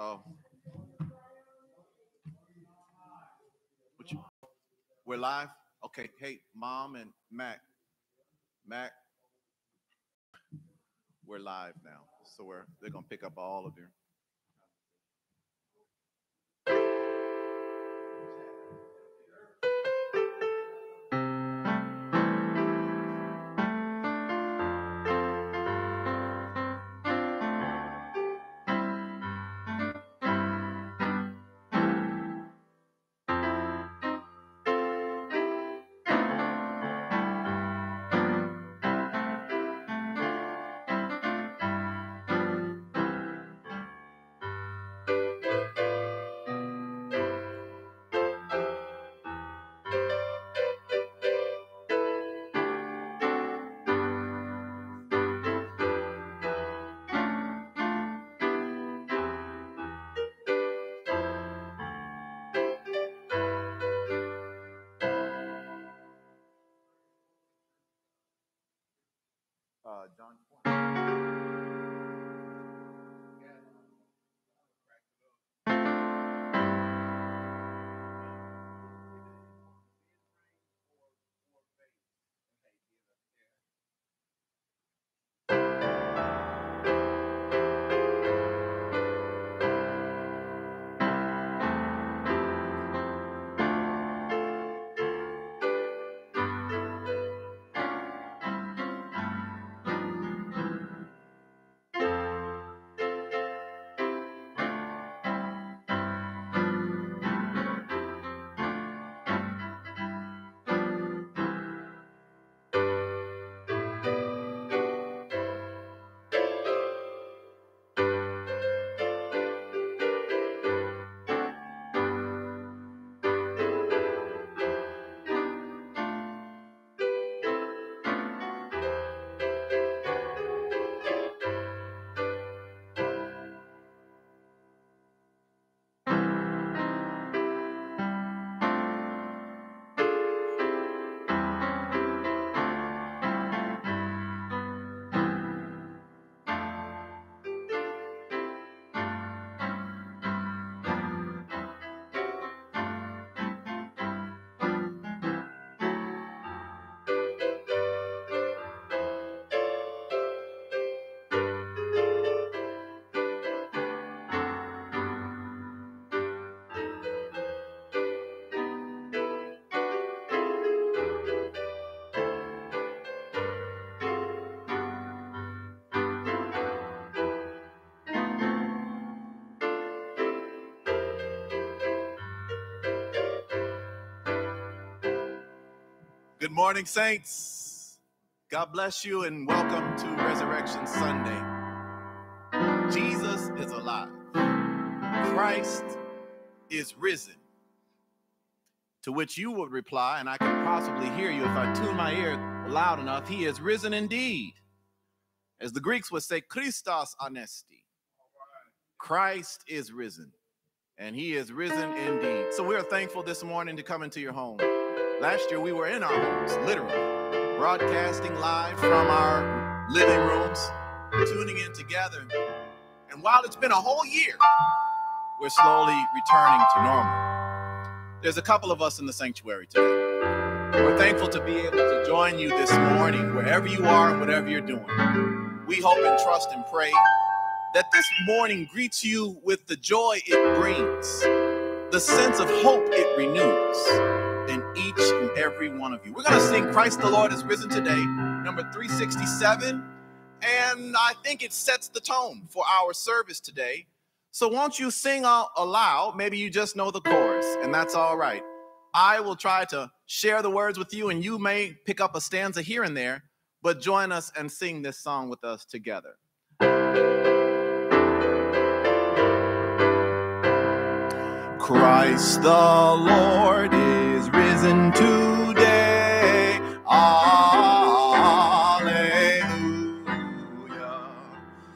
Oh. We're live? Okay. Hey, mom and Mac. Mac. We're live now. So we're they're gonna pick up all of you. Uh, morning, saints. God bless you and welcome to Resurrection Sunday. Jesus is alive. Christ is risen. To which you would reply, and I can possibly hear you if I tune my ear loud enough, He is risen indeed. As the Greeks would say, Christos anesti. Christ is risen, and He is risen indeed. So we are thankful this morning to come into your home. Last year we were in our homes, literally, broadcasting live from our living rooms, tuning in together. And while it's been a whole year, we're slowly returning to normal. There's a couple of us in the sanctuary today. We're thankful to be able to join you this morning, wherever you are and whatever you're doing. We hope and trust and pray that this morning greets you with the joy it brings, the sense of hope it renews in each and every one of you. We're going to sing Christ the Lord is risen today, number 367. And I think it sets the tone for our service today. So won't you sing out aloud? Maybe you just know the chorus, and that's all right. I will try to share the words with you, and you may pick up a stanza here and there, but join us and sing this song with us together. Christ the Lord is risen today. Alleluia.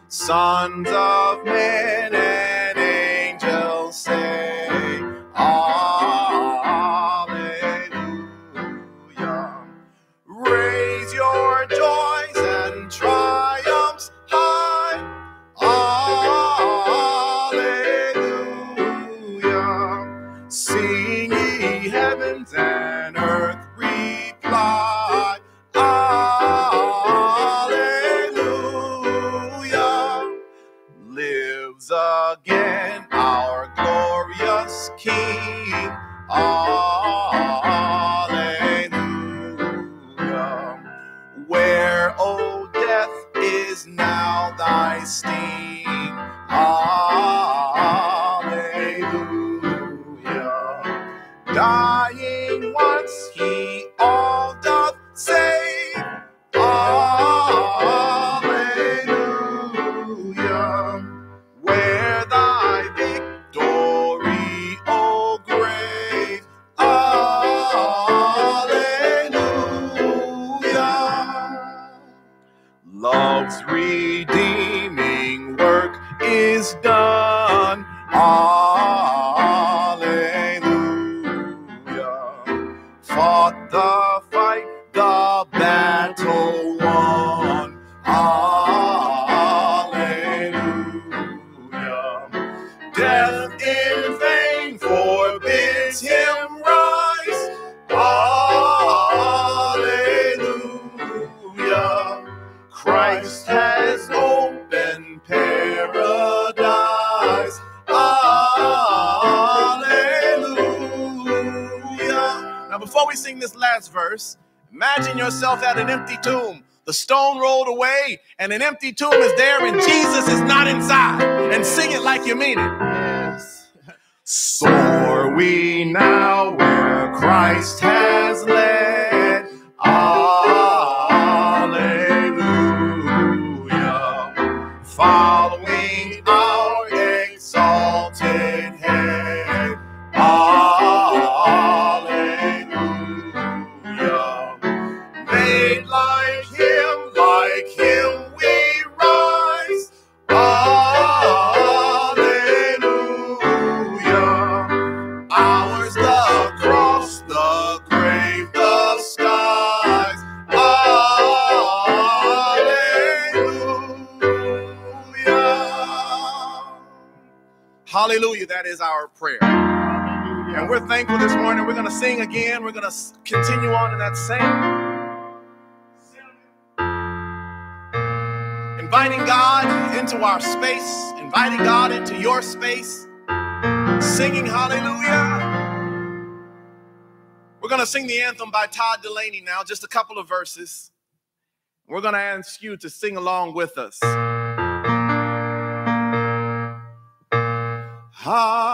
Sons of men an empty tomb is there in Jesus. Hallelujah. That is our prayer. Hallelujah. And we're thankful this morning. We're going to sing again. We're going to continue on in that same. Inviting God into our space, inviting God into your space, singing hallelujah. We're going to sing the anthem by Todd Dulaney now, just a couple of verses. We're going to ask you to sing along with us. Ha!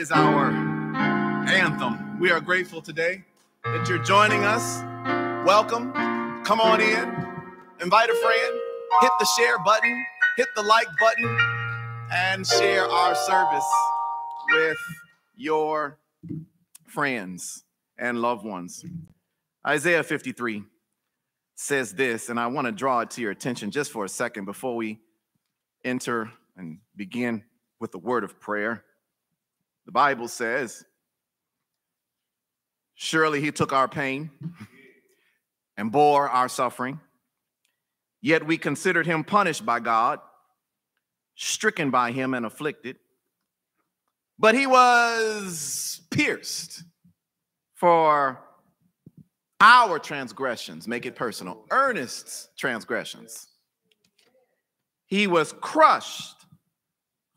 Is our anthem. We are grateful today that you're joining us. Welcome. Come on in. Invite a friend. Hit the share button. Hit the like button. And share our service with your friends and loved ones. Isaiah 53 says this, and I want to draw it to your attention just for a second before we enter and begin with the word of prayer. The Bible says, Surely he took our pain and bore our suffering, yet we considered him punished by God, stricken by him and afflicted. But he was pierced for our transgressions, make it personal, Ernest's transgressions. He was crushed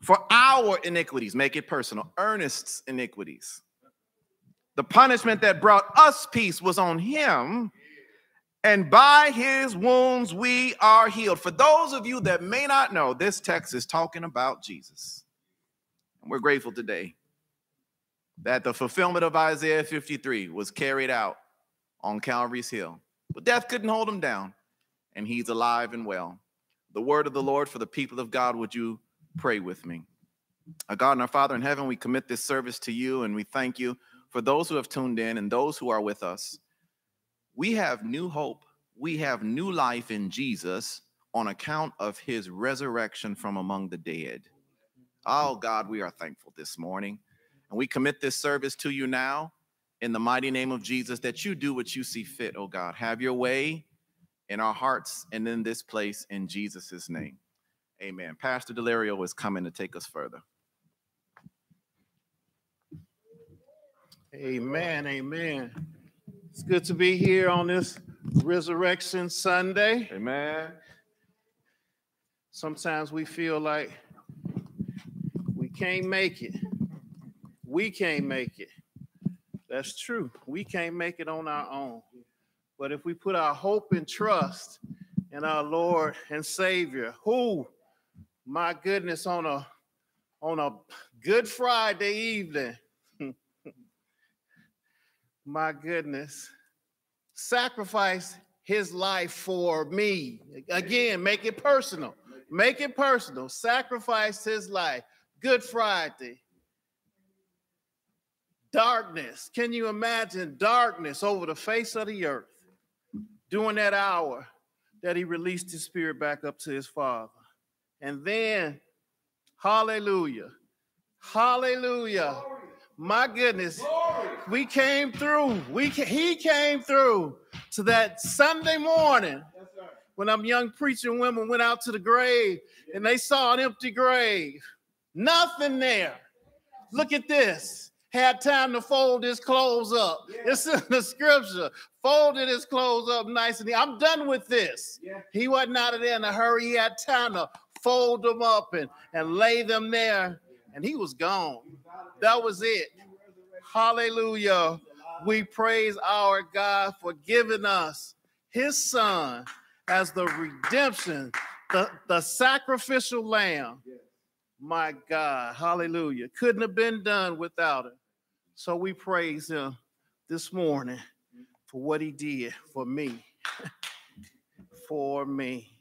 for our iniquities, make it personal, Ernest's iniquities. The punishment that brought us peace was on him, and by his wounds we are healed. For those of you that may not know, this text is talking about Jesus. And we're grateful today that the fulfillment of Isaiah 53 was carried out on Calvary's Hill. But death couldn't hold him down, and he's alive and well. The word of the Lord for the people of God, would you pray with me. Our God and our Father in heaven, we commit this service to you and we thank you for those who have tuned in and those who are with us. We have new hope. We have new life in Jesus on account of his resurrection from among the dead. Oh, God, we are thankful this morning. And we commit this service to you now in the mighty name of Jesus that you do what you see fit, oh God. Have your way in our hearts and in this place in Jesus' name. Amen. Pastor Delario is coming to take us further. Amen. Amen. It's good to be here on this Resurrection Sunday. Amen. Sometimes we feel like we can't make it. We can't make it. That's true. We can't make it on our own. But if we put our hope and trust in our Lord and Savior, who my goodness, on a on a Good Friday evening, my goodness, sacrifice his life for me. Again, make it personal. Make it personal. Sacrifice his life. Good Friday. Darkness. Can you imagine darkness over the face of the earth during that hour that he released his spirit back up to his Father? And then, hallelujah, hallelujah. My goodness, we came through. We he came through to that Sunday morning when them young preaching women went out to the grave and they saw an empty grave. Nothing there. Look at this. Had time to fold his clothes up. Yeah. It's in the scripture. Folded his clothes up nice and I'm done with this. Yeah. He wasn't out of there in a hurry. He had time to fold them up and, and lay them there. And he was gone. That was it. Hallelujah. We praise our God for giving us his son as the redemption, the, the sacrificial lamb. My God, hallelujah. Couldn't have been done without it. So we praise him this morning for what he did for me. for me.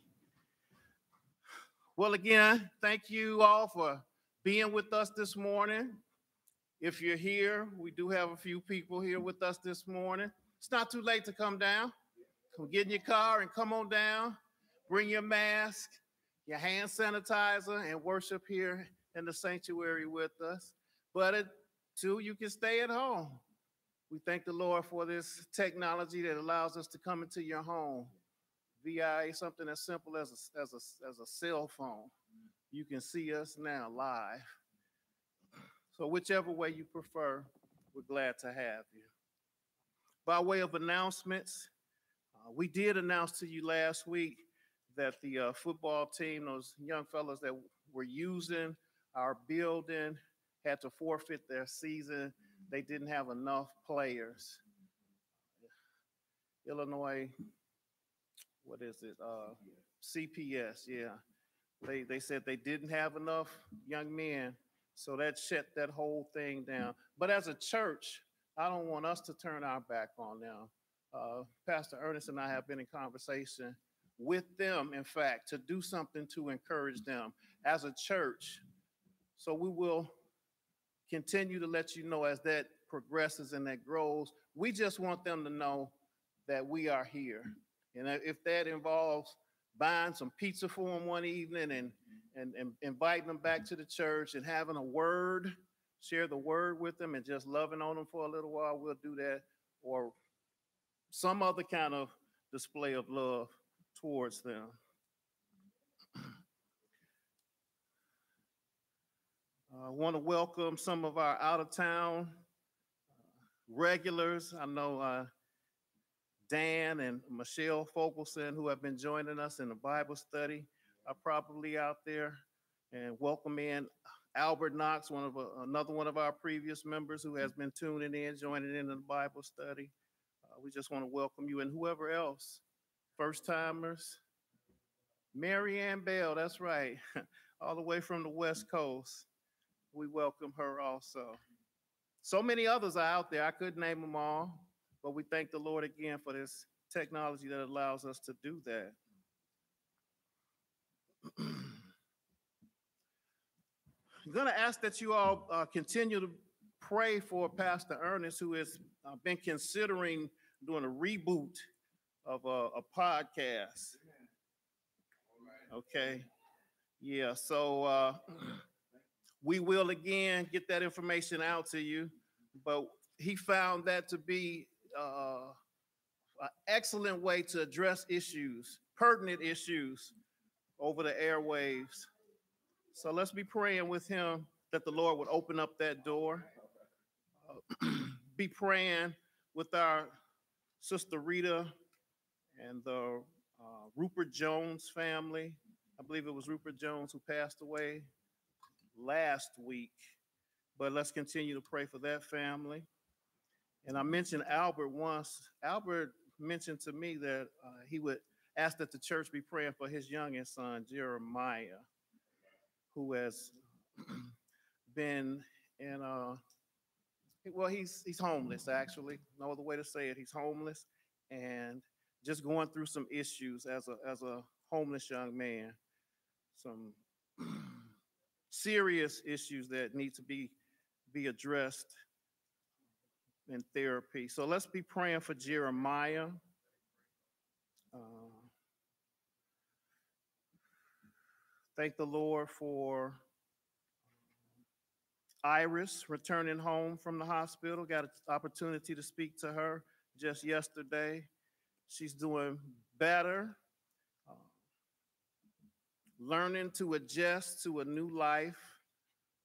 Well, again, thank you all for being with us this morning. If you're here, we do have a few people here with us this morning. It's not too late to come down. Come get in your car and come on down. Bring your mask, your hand sanitizer, and worship here in the sanctuary with us. But it, too, you can stay at home. We thank the Lord for this technology that allows us to come into your home VIA, something as simple as a, as a, as a cell phone. You can see us now live. So, whichever way you prefer, we're glad to have you. By way of announcements, uh, we did announce to you last week that the uh, football team, those young fellas that were using our building, had to forfeit their season. They didn't have enough players. Illinois, what is it? Uh, CPS, yeah. They, they said they didn't have enough young men, so that shut that whole thing down. But as a church, I don't want us to turn our back on them. Uh, Pastor Ernest and I have been in conversation with them, in fact, to do something to encourage them as a church. So we will continue to let you know as that progresses and that grows. We just want them to know that we are here. And if that involves buying some pizza for them one evening and, mm-hmm. and, and inviting them back to the church and having a word, share the word with them and just loving on them for a little while, we'll do that. Or some other kind of display of love towards them. I want to welcome some of our out of town uh, regulars. I know uh, Dan and Michelle Fogelson, who have been joining us in the Bible study, are probably out there. And welcome in Albert Knox, one of uh, another one of our previous members who has been tuning in, joining in the Bible study. Uh, we just want to welcome you and whoever else, first timers. Mary Ann Bell, that's right, all the way from the West Coast. We welcome her also. So many others are out there. I couldn't name them all. But we thank the Lord again for this technology that allows us to do that. I'm going to ask that you all uh, continue to pray for Pastor Ernest, who has uh, been considering doing a reboot of a, a podcast. Okay. Yeah. So uh, we will again get that information out to you. But he found that to be uh, an excellent way to address issues, pertinent issues over the airwaves. So let's be praying with him that the Lord would open up that door. Uh, be praying with our sister Rita and the uh, Rupert Jones family. I believe it was Rupert Jones who passed away last week. But let's continue to pray for that family. And I mentioned Albert once. Albert mentioned to me that uh, he would ask that the church be praying for his youngest son, Jeremiah, who has been in uh well, he's he's homeless actually. No other way to say it. He's homeless and just going through some issues as a as a homeless young man. Some serious issues that need to be be addressed in therapy. So let's be praying for Jeremiah. Uh, thank the Lord for Iris returning home from the hospital. Got an opportunity to speak to her just yesterday. She's doing better, uh, learning to adjust to a new life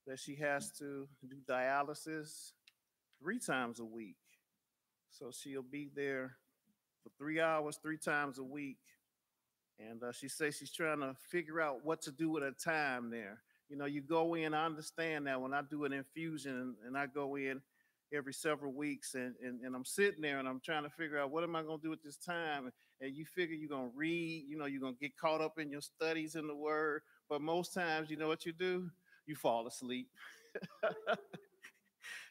that she has to do dialysis three times a week. So she'll be there for three hours, three times a week. And uh, she says she's trying to figure out what to do with her time there. You know, you go in, I understand that when I do an infusion and I go in every several weeks and, and, and I'm sitting there and I'm trying to figure out what am I going to do with this time? And you figure you're going to read, you know, you're going to get caught up in your studies in the word. But most times, you know what you do? You fall asleep.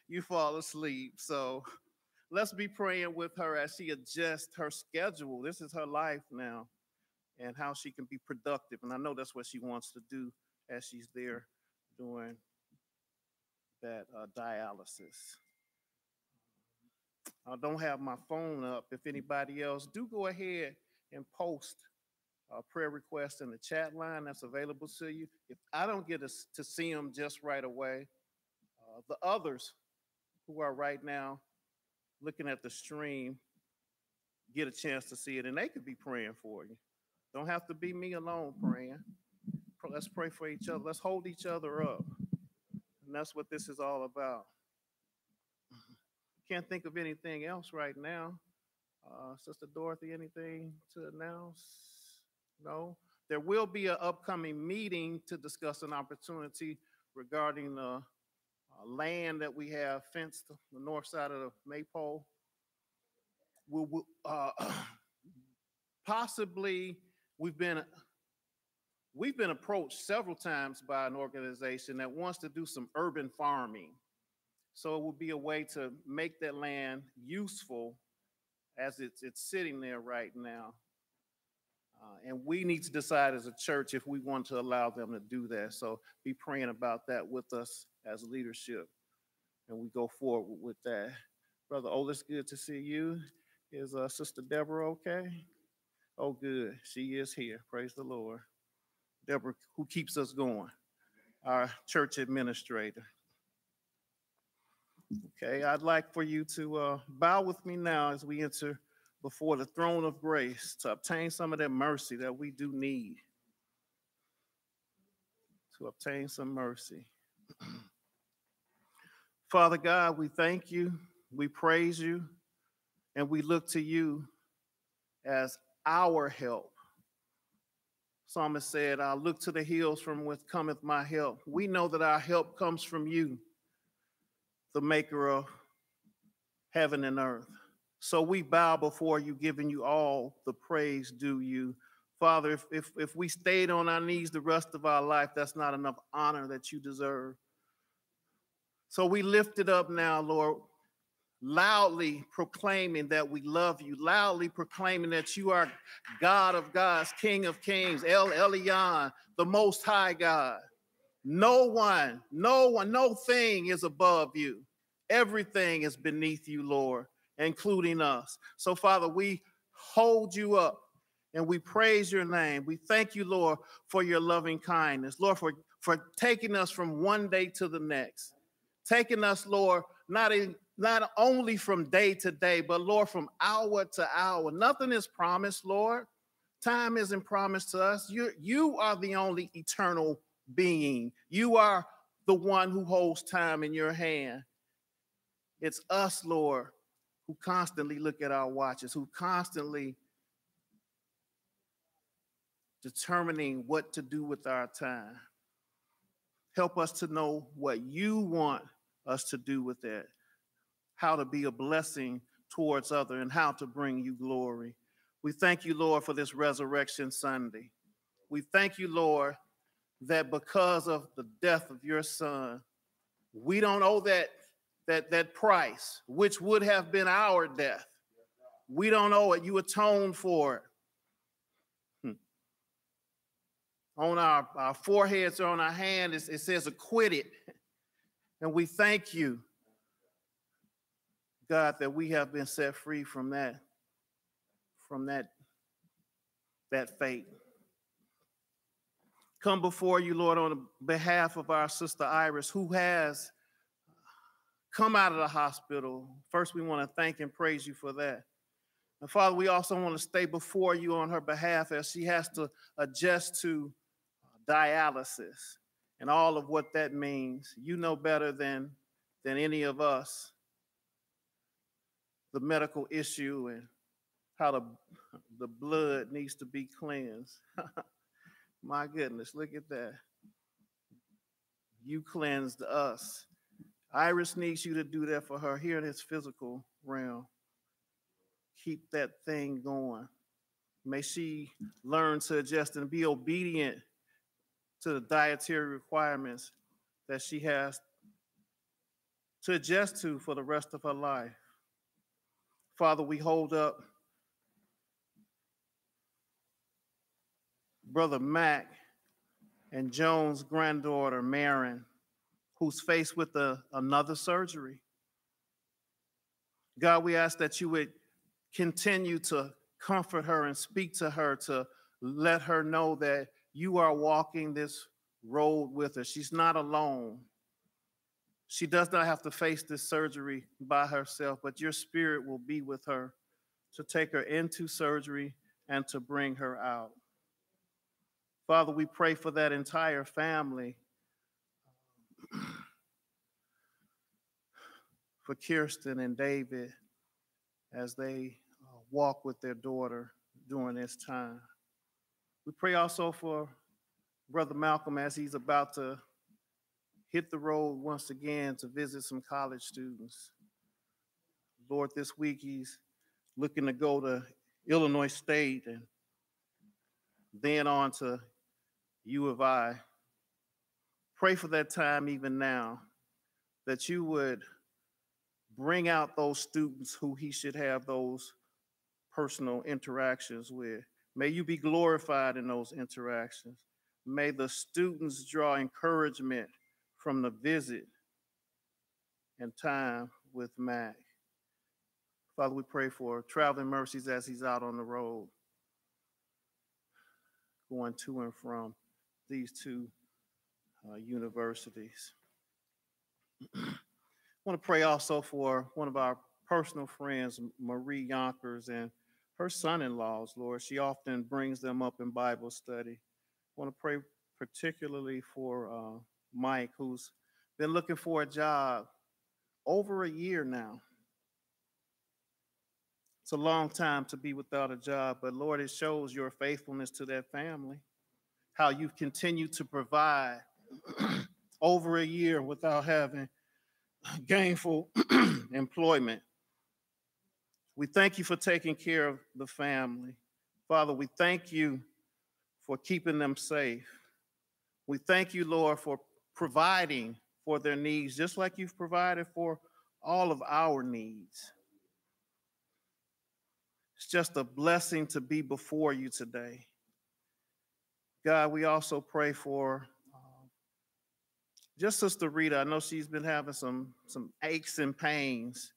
you fall asleep. So let's be praying with her as she adjusts her schedule. This is her life now and how she can be productive. And I know that's what she wants to do as she's there doing that uh, dialysis. I don't have my phone up. If anybody else, do go ahead and post a prayer request in the chat line that's available to you. If I don't get to, see them just right away, uh, the others who are right now looking at the stream get a chance to see it and they could be praying for you. Don't have to be me alone praying. Let's pray for each other. Let's hold each other up. And that's what this is all about. Can't think of anything else right now. Uh, Sister Dorothy, anything to announce? No? there will be an upcoming meeting to discuss an opportunity regarding the uh, land that we have fenced the north side of the Maypole. We will, uh, possibly, we've been we've been approached several times by an organization that wants to do some urban farming. So it would be a way to make that land useful as it's it's sitting there right now. Uh, and we need to decide as a church if we want to allow them to do that. So be praying about that with us as leadership. And we go forward with that. Brother Otis, good to see you. Is uh, Sister Deborah okay? Oh, good. She is here. Praise the Lord. Deborah, who keeps us going, our church administrator. Okay, I'd like for you to uh, bow with me now as we enter before the throne of grace to obtain some of that mercy that we do need. To obtain some mercy. Father God, we thank you, we praise you, and we look to you as our help. Psalmist said, I look to the hills from whence cometh my help. We know that our help comes from you, the maker of heaven and earth. So we bow before you, giving you all the praise due you. Father, if, if, if we stayed on our knees the rest of our life, that's not enough honor that you deserve. So we lift it up now, Lord, loudly proclaiming that we love you, loudly proclaiming that you are God of gods, King of kings, El Elyon, the most high God. No one, no one, no thing is above you. Everything is beneath you, Lord including us. So, Father, we hold you up and we praise your name. We thank you, Lord, for your loving kindness. Lord, for, for taking us from one day to the next. Taking us, Lord, not, in, not only from day to day, but Lord, from hour to hour. Nothing is promised, Lord. Time isn't promised to us. You, you are the only eternal being. You are the one who holds time in your hand. It's us, Lord, who constantly look at our watches, who constantly determining what to do with our time. Help us to know what you want us to do with that, how to be a blessing towards other and how to bring you glory. We thank you, Lord, for this resurrection Sunday. We thank you, Lord, that because of the death of your son, we don't owe that that, that price, which would have been our death. We don't owe it. You atoned for it. Hmm. On our, our foreheads or on our hand, it, it says acquitted. And we thank you, God, that we have been set free from that, from that, that fate. Come before you, Lord, on behalf of our sister Iris, who has come out of the hospital. First, we want to thank and praise you for that. And Father, we also want to stay before you on her behalf as she has to adjust to dialysis and all of what that means. You know better than, than any of us the medical issue and how the, the blood needs to be cleansed. My goodness, look at that. You cleansed us Iris needs you to do that for her here in this physical realm. Keep that thing going. May she learn to adjust and be obedient to the dietary requirements that she has to adjust to for the rest of her life. Father, we hold up Brother Mac and Joan's granddaughter, Marin who's faced with a, another surgery. God, we ask that you would continue to comfort her and speak to her to let her know that you are walking this road with her. She's not alone. She does not have to face this surgery by herself, but your spirit will be with her to take her into surgery and to bring her out. Father, we pray for that entire family for Kirsten and David as they uh, walk with their daughter during this time. We pray also for Brother Malcolm as he's about to hit the road once again to visit some college students. Lord, this week he's looking to go to Illinois State and then on to U of I. Pray for that time even now that you would bring out those students who he should have those personal interactions with. May you be glorified in those interactions. May the students draw encouragement from the visit and time with Mac. Father, we pray for traveling mercies as he's out on the road, going to and from these two uh, universities. I want to pray also for one of our personal friends, Marie Yonkers, and her son in laws, Lord. She often brings them up in Bible study. I want to pray particularly for uh, Mike, who's been looking for a job over a year now. It's a long time to be without a job, but Lord, it shows your faithfulness to that family, how you've continued to provide over a year without having gainful employment. We thank you for taking care of the family. Father, we thank you for keeping them safe. We thank you, Lord, for providing for their needs, just like you've provided for all of our needs. It's just a blessing to be before you today. God, we also pray for uh, just Sister Rita. I know she's been having some, some aches and pains.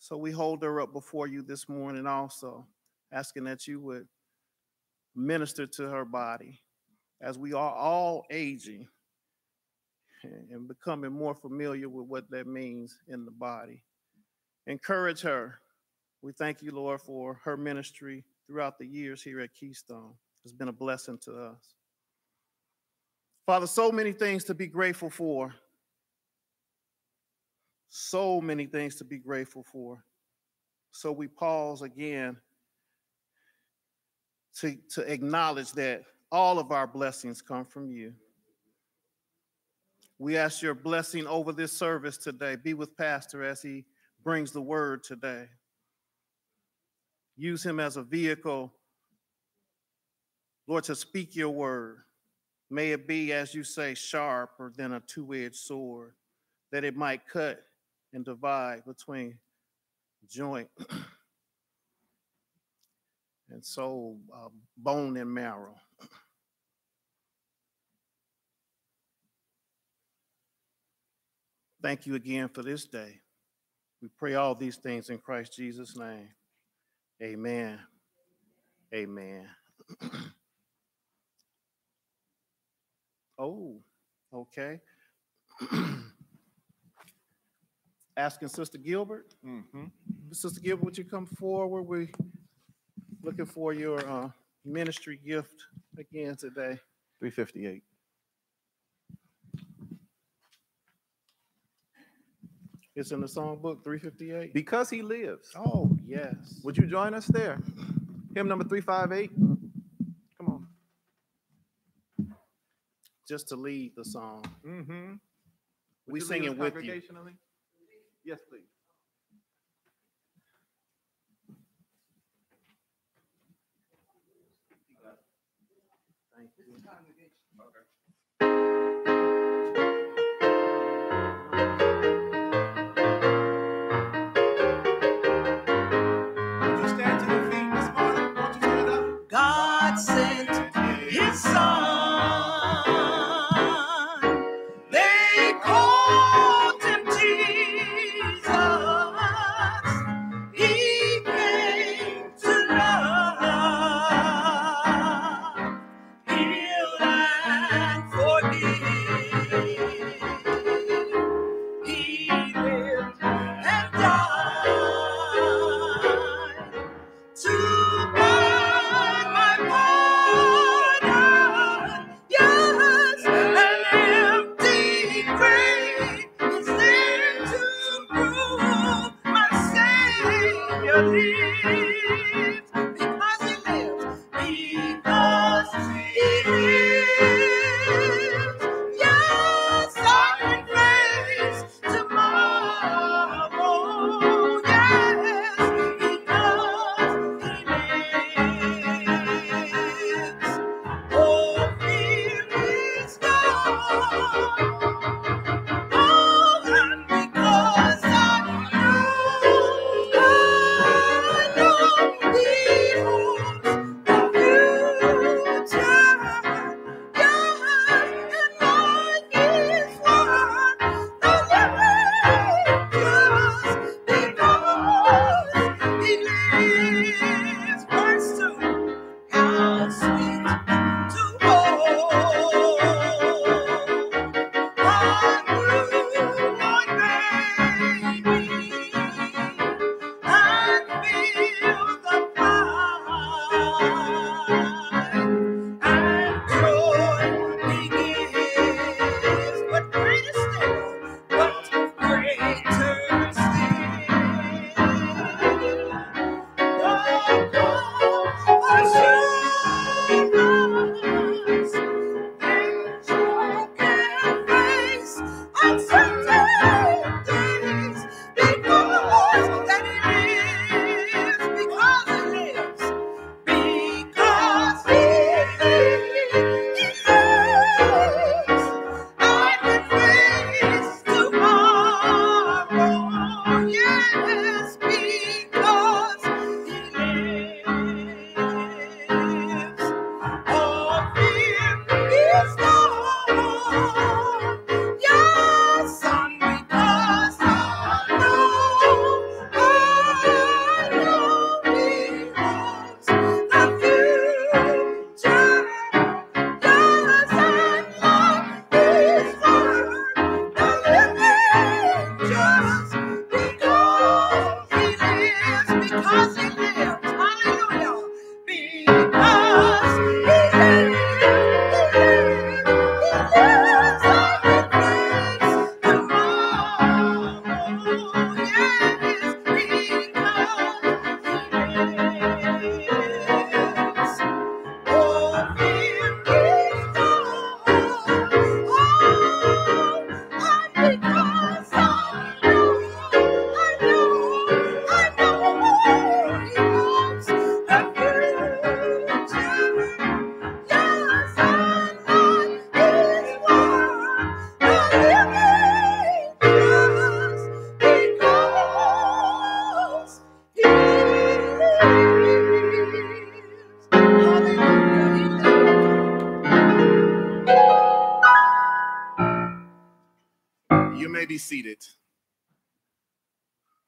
So we hold her up before you this morning also, asking that you would minister to her body as we are all aging and becoming more familiar with what that means in the body. Encourage her we thank you, Lord, for her ministry throughout the years here at Keystone. It's been a blessing to us. Father, so many things to be grateful for. So many things to be grateful for. So we pause again to, to acknowledge that all of our blessings come from you. We ask your blessing over this service today. Be with Pastor as he brings the word today use him as a vehicle, Lord, to speak your word. May it be, as you say, sharper than a two edged sword, that it might cut and divide between joint and soul, uh, bone and marrow. Thank you again for this day. We pray all these things in Christ Jesus' name. Amen. Amen. oh, okay. Asking Sister Gilbert. Mm-hmm. Sister Gilbert, would you come forward? We're looking for your uh, ministry gift again today. 358. It's in the songbook 358. Because he lives. Oh, yes. Would you join us there? Hymn number 358. Come on. Just to lead the song. Mm-hmm. We singing with you. Yes, please.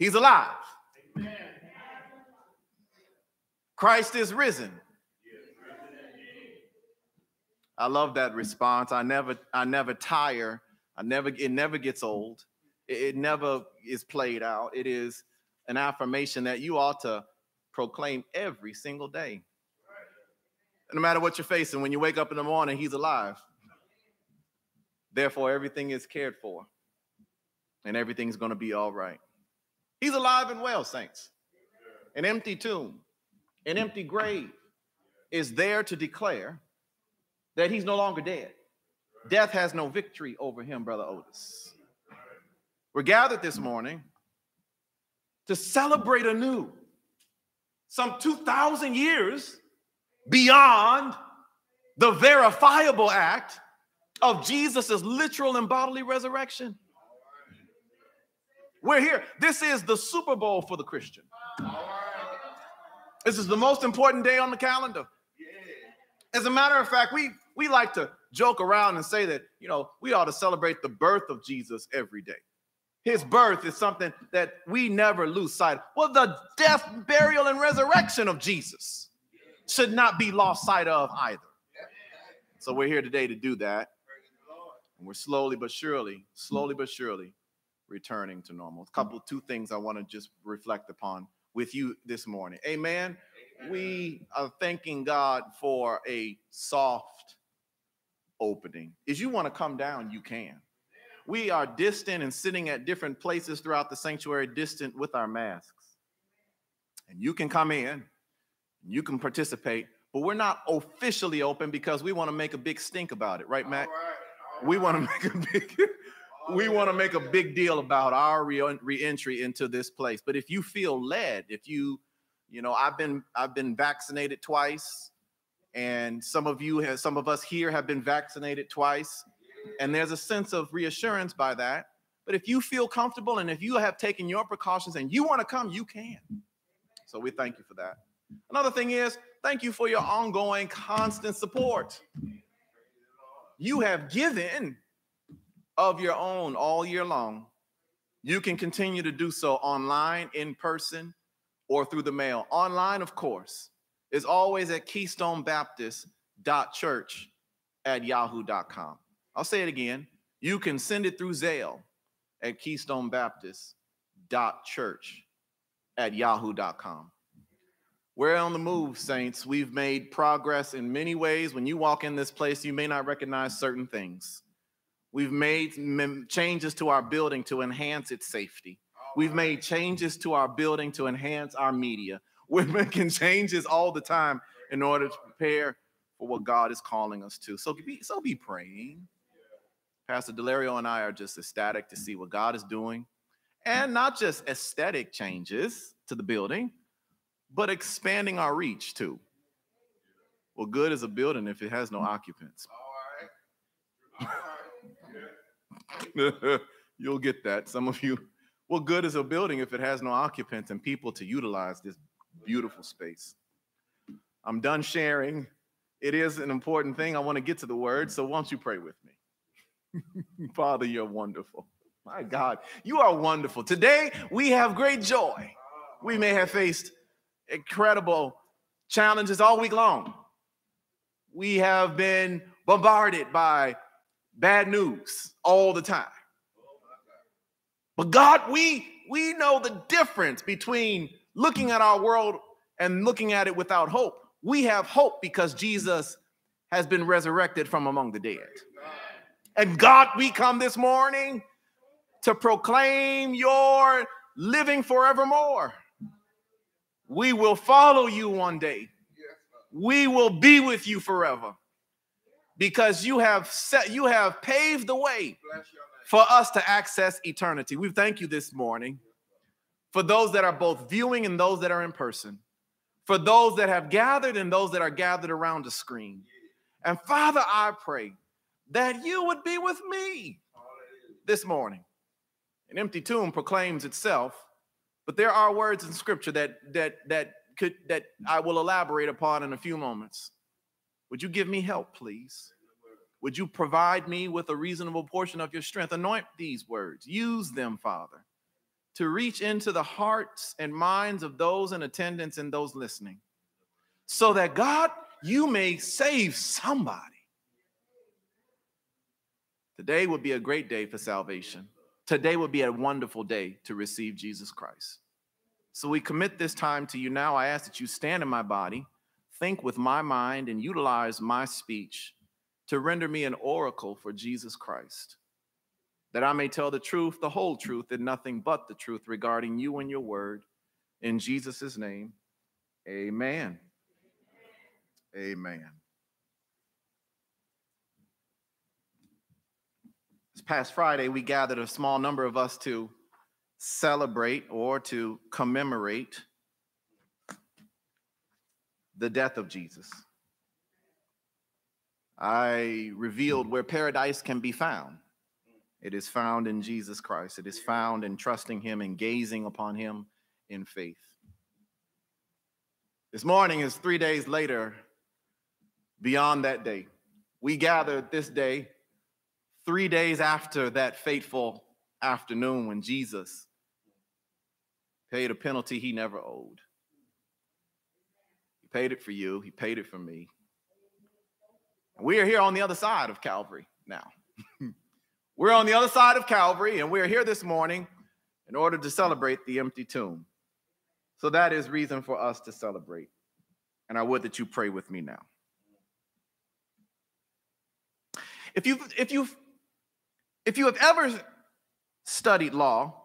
He's alive. Christ is risen. I love that response. I never, I never tire. I never, it never gets old. It, never is played out. It is an affirmation that you ought to proclaim every single day. No matter what you're facing, when you wake up in the morning, he's alive. Therefore, everything is cared for and everything's going to be all right. He's alive and well, saints. An empty tomb, an empty grave is there to declare that he's no longer dead. Death has no victory over him, Brother Otis. We're gathered this morning to celebrate anew some 2,000 years beyond the verifiable act of Jesus' literal and bodily resurrection. We're here. This is the Super Bowl for the Christian. This is the most important day on the calendar. As a matter of fact, we we like to joke around and say that, you know, we ought to celebrate the birth of Jesus every day. His birth is something that we never lose sight of. Well, the death, burial, and resurrection of Jesus should not be lost sight of either. So we're here today to do that. And we're slowly but surely, slowly but surely returning to normal. A mm-hmm. couple, two things I want to just reflect upon with you this morning. Amen. We are thanking God for a soft opening. If you want to come down, you can. We are distant and sitting at different places throughout the sanctuary, distant with our masks. And you can come in, you can participate, but we're not officially open because we want to make a big stink about it, right, Matt? All right, all we want to make a big we want to make a big deal about our re- re-entry into this place. But if you feel led, if you, you know, I've been I've been vaccinated twice and some of you have some of us here have been vaccinated twice and there's a sense of reassurance by that. But if you feel comfortable and if you have taken your precautions and you want to come you can. So we thank you for that. Another thing is thank you for your ongoing constant support. You have given of your own all year long you can continue to do so online in person or through the mail online of course is always at keystonebaptist.church at yahoo.com. I'll say it again. You can send it through Zelle at keystonebaptist.church at yahoo.com. We're on the move, saints. We've made progress in many ways. When you walk in this place, you may not recognize certain things. We've made changes to our building to enhance its safety. We've made changes to our building to enhance our media. We're making changes all the time in order to prepare for what God is calling us to. So be, so be praying. Pastor Delario and I are just ecstatic to see what God is doing. Hmm. And not just aesthetic changes to the building, but expanding our reach too. Well, good is a building if it has no hmm. occupants. All right. You'll get that. Some of you. what good is a building if it has no occupants and people to utilize this beautiful space. I'm done sharing. It is an important thing. I want to get to the word, so won't you pray with me? Father, you're wonderful. My God, you are wonderful. Today, we have great joy. We may have faced incredible challenges all week long. We have been bombarded by bad news all the time. But God, we we know the difference between looking at our world and looking at it without hope. We have hope because Jesus has been resurrected from among the dead. And God, we come this morning to proclaim your living forevermore. We will follow you one day. We will be with you forever because you have set you have paved the way for us to access eternity. We thank you this morning for those that are both viewing and those that are in person, for those that have gathered and those that are gathered around the screen. And Father, I pray that you would be with me this morning. An empty tomb proclaims itself, but there are words in scripture that that that could that I will elaborate upon in a few moments. Would you give me help, please? would you provide me with a reasonable portion of your strength? Anoint these words, use them, Father, to reach into the hearts and minds of those in attendance and those listening, so that God, you may save somebody. Today would be a great day for salvation. Today would be a wonderful day to receive Jesus Christ. So we commit this time to you now. I ask that you stand in my body, think with my mind, and utilize my speech to render me an oracle for Jesus Christ, that I may tell the truth, the whole truth, and nothing but the truth regarding you and your word. In Jesus' name, amen. Amen. This past Friday, we gathered a small number of us to celebrate or to commemorate the death of Jesus. I revealed where paradise can be found. It is found in Jesus Christ. It is found in trusting Him and gazing upon Him in faith. This morning is three days later, beyond that day. We gathered this day, three days after that fateful afternoon when Jesus paid a penalty he never owed. Paid it for you, he paid it for me. We are here on the other side of Calvary now. we're on the other side of Calvary, and we're here this morning in order to celebrate the empty tomb. So that is reason for us to celebrate. And I would that you pray with me now. If you if you if you have ever studied law,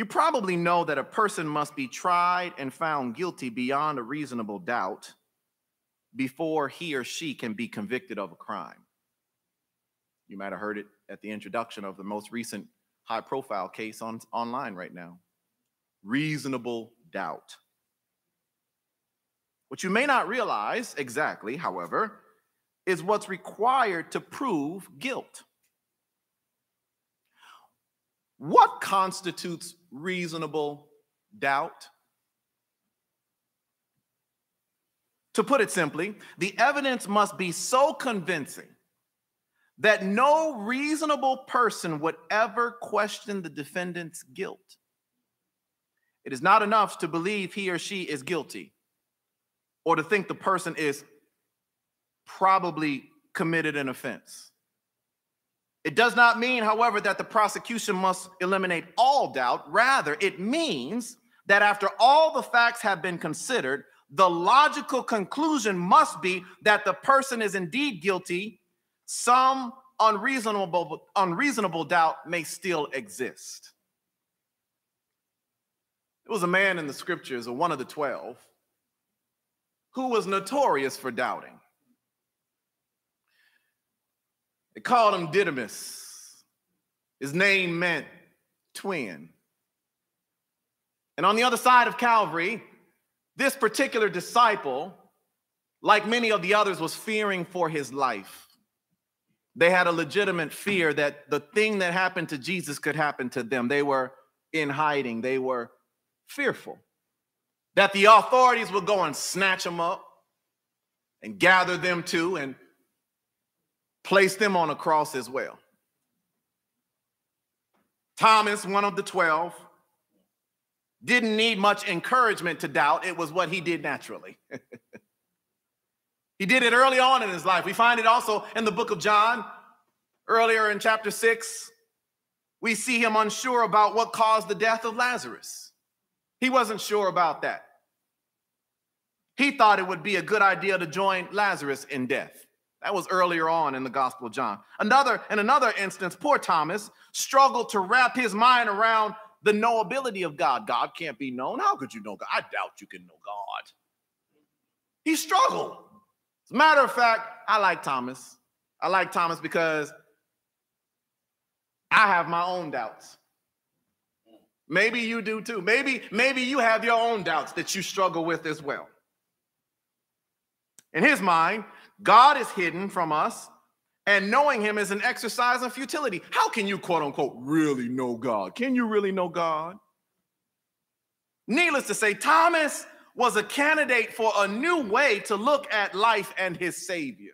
you probably know that a person must be tried and found guilty beyond a reasonable doubt before he or she can be convicted of a crime. You might have heard it at the introduction of the most recent high profile case on online right now. Reasonable doubt. What you may not realize exactly, however, is what's required to prove guilt. What constitutes reasonable doubt? To put it simply, the evidence must be so convincing that no reasonable person would ever question the defendant's guilt. It is not enough to believe he or she is guilty or to think the person is probably committed an offense. It does not mean, however, that the prosecution must eliminate all doubt. Rather, it means that after all the facts have been considered, the logical conclusion must be that the person is indeed guilty. Some unreasonable, unreasonable doubt may still exist. There was a man in the scriptures, or one of the 12, who was notorious for doubting. They called him Didymus. His name meant twin. And on the other side of Calvary, this particular disciple, like many of the others, was fearing for his life. They had a legitimate fear that the thing that happened to Jesus could happen to them. They were in hiding, they were fearful that the authorities would go and snatch them up and gather them too and place them on a cross as well. Thomas, one of the 12, didn't need much encouragement to doubt. It was what he did naturally. he did it early on in his life. We find it also in the book of John, earlier in chapter 6. We see him unsure about what caused the death of Lazarus. He wasn't sure about that. He thought it would be a good idea to join Lazarus in death. That was earlier on in the Gospel of John. Another, in another instance, poor Thomas struggled to wrap his mind around the knowability of God. God can't be known. How could you know God? I doubt you can know God. He struggled. As a matter of fact, I like Thomas. I like Thomas because I have my own doubts. Maybe you do too. Maybe, maybe you have your own doubts that you struggle with as well. In his mind, God is hidden from us, and knowing him is an exercise in futility. How can you, quote unquote, really know God? Can you really know God? Needless to say, Thomas was a candidate for a new way to look at life and his Savior.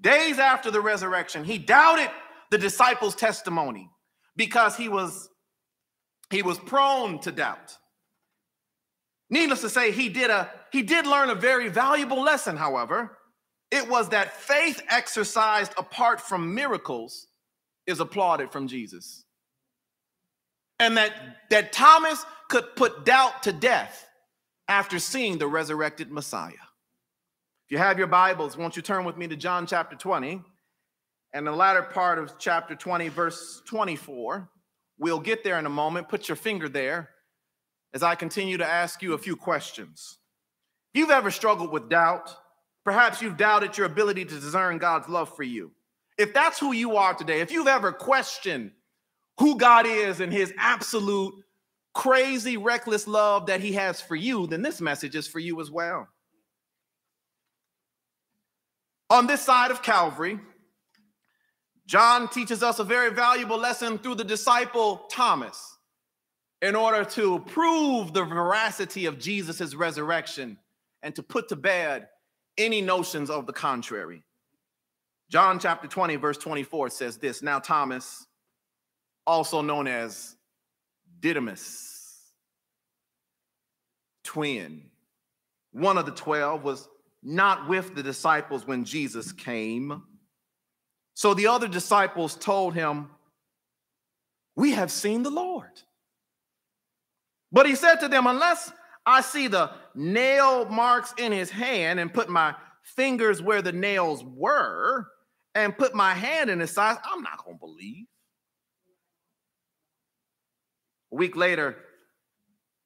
days after the resurrection, he doubted the disciples' testimony because he was he was prone to doubt. Needless to say, he did a he did learn a very valuable lesson, however. It was that faith exercised apart from miracles is applauded from Jesus. And that that Thomas could put doubt to death after seeing the resurrected Messiah. If you have your Bibles, won't you turn with me to John chapter 20 and the latter part of chapter 20 verse 24. We'll get there in a moment. Put your finger there as I continue to ask you a few questions. If you've ever struggled with doubt, perhaps you've doubted your ability to discern God's love for you. If that's who you are today, if you've ever questioned who God is and his absolute crazy, reckless love that he has for you, then this message is for you as well. On this side of Calvary, John teaches us a very valuable lesson through the disciple Thomas in order to prove the veracity of Jesus' resurrection and to put to bed any notions of the contrary. John chapter 20, verse 24 says this Now, Thomas, also known as Didymus, twin, one of the 12, was not with the disciples when Jesus came. So the other disciples told him, We have seen the Lord. But he said to them, Unless I see the nail marks in his hand and put my fingers where the nails were and put my hand in his side, I'm not going to believe. A week later,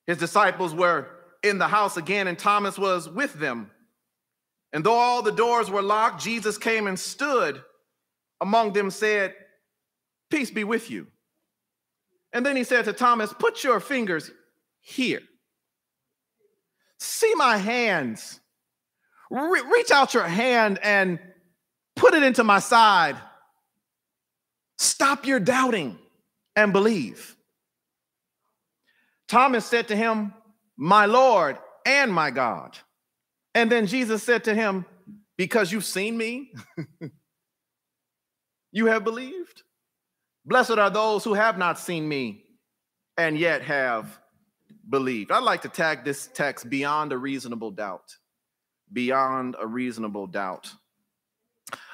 his disciples were in the house again, and Thomas was with them. And though all the doors were locked, Jesus came and stood among them, said, Peace be with you. And then he said to Thomas, Put your fingers here. See my hands. Re- reach out your hand and put it into my side. Stop your doubting and believe. Thomas said to him, My Lord and my God. And then Jesus said to him, Because you've seen me, you have believed. Blessed are those who have not seen me and yet have believed. I'd like to tag this text beyond a reasonable doubt. Beyond a reasonable doubt.